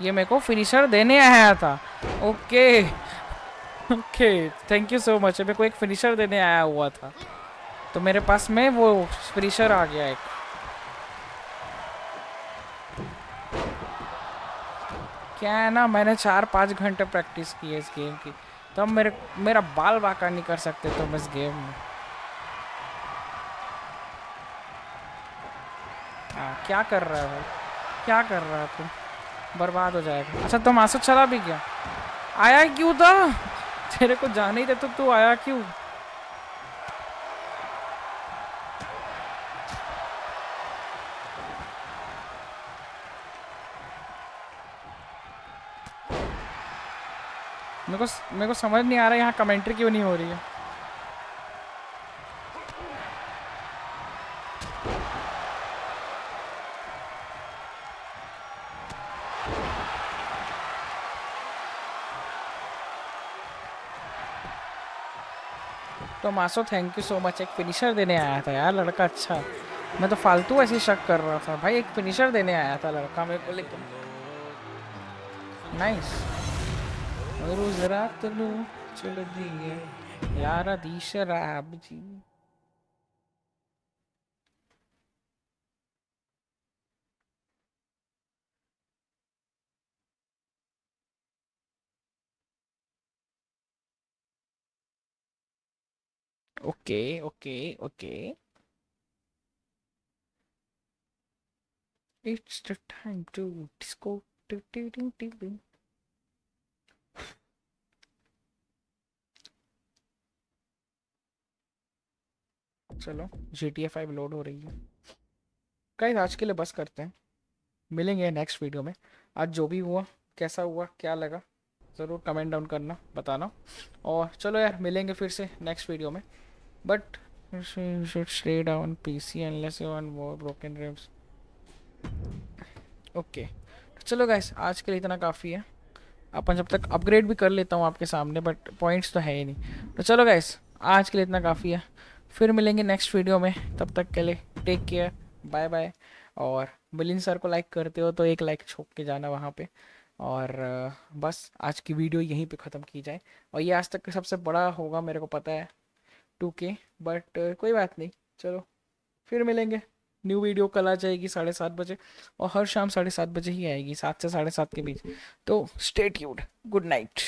ये मेरे को फिनिशर देने आया था। Okay. Okay thank you so much मेरे को एक फिनिशर देने आया हुआ था। तो मेरे पास में वो फिनिशर आ गया एक। क्या है ना, मैंने चार पाँच घंटे प्रैक्टिस की है इस गेम की। तो हम मेरे मेरा बाल बाका नहीं कर सकते तुम इस गेम में। आ, क्या कर रहा है भाई? क्या कर रहा है तू? बर्बाद हो जाएगा। अच्छा तुम आँसू चला भी गया। आया क्यों था? तेरे को जाने ही दे तो तू आया क्यों? मेरे को मेरे को समझ नहीं आ रहा यहाँ कमेंट्री क्यों नहीं हो रही है। Tommaso thank you so much एक फिनिशर देने आया था यार, लड़का अच्छा। मैं तो फालतू ऐसे शक कर रहा था। भाई, एक फिनिशर देने आया था लड़का मेरे को लेकिन नाइस रोज रात चल दी है यार दीश जी okay okay okay it's the time to disco two two two चलो G T A five load हो रही है। गाइस आज के लिए बस करते हैं। मिलेंगे नेक्स्ट वीडियो में। आज जो भी हुआ, कैसा हुआ, क्या लगा, ज़रूर कमेंट डाउन करना, बताना। और चलो यार, मिलेंगे फिर से नेक्स्ट वीडियो में। But should stay down P C unless you one more broken ribs okay चलो गाइस आज के लिए इतना काफ़ी है। अपन जब तक अपग्रेड भी कर लेता हूँ आपके सामने बट पॉइंट्स तो है ही नहीं। तो चलो गाइस आज के लिए इतना काफ़ी है। फिर मिलेंगे नेक्स्ट वीडियो में। तब तक के लिए टेक केयर बाय बाय और मिलिन सर को लाइक करते हो तो एक लाइक छोक के जाना वहाँ पे। और बस आज की वीडियो यहीं पे ख़त्म की जाए। और ये आज तक का सबसे बड़ा होगा मेरे को पता है टू के बट कोई बात नहीं। चलो, फिर मिलेंगे। न्यू वीडियो कल आ जाएगी साढ़े सात बजे और हर शाम साढ़े सात बजे ही आएगी, सात से साढ़े सात के बीच। तो स्टे ट्यूड गुड नाइट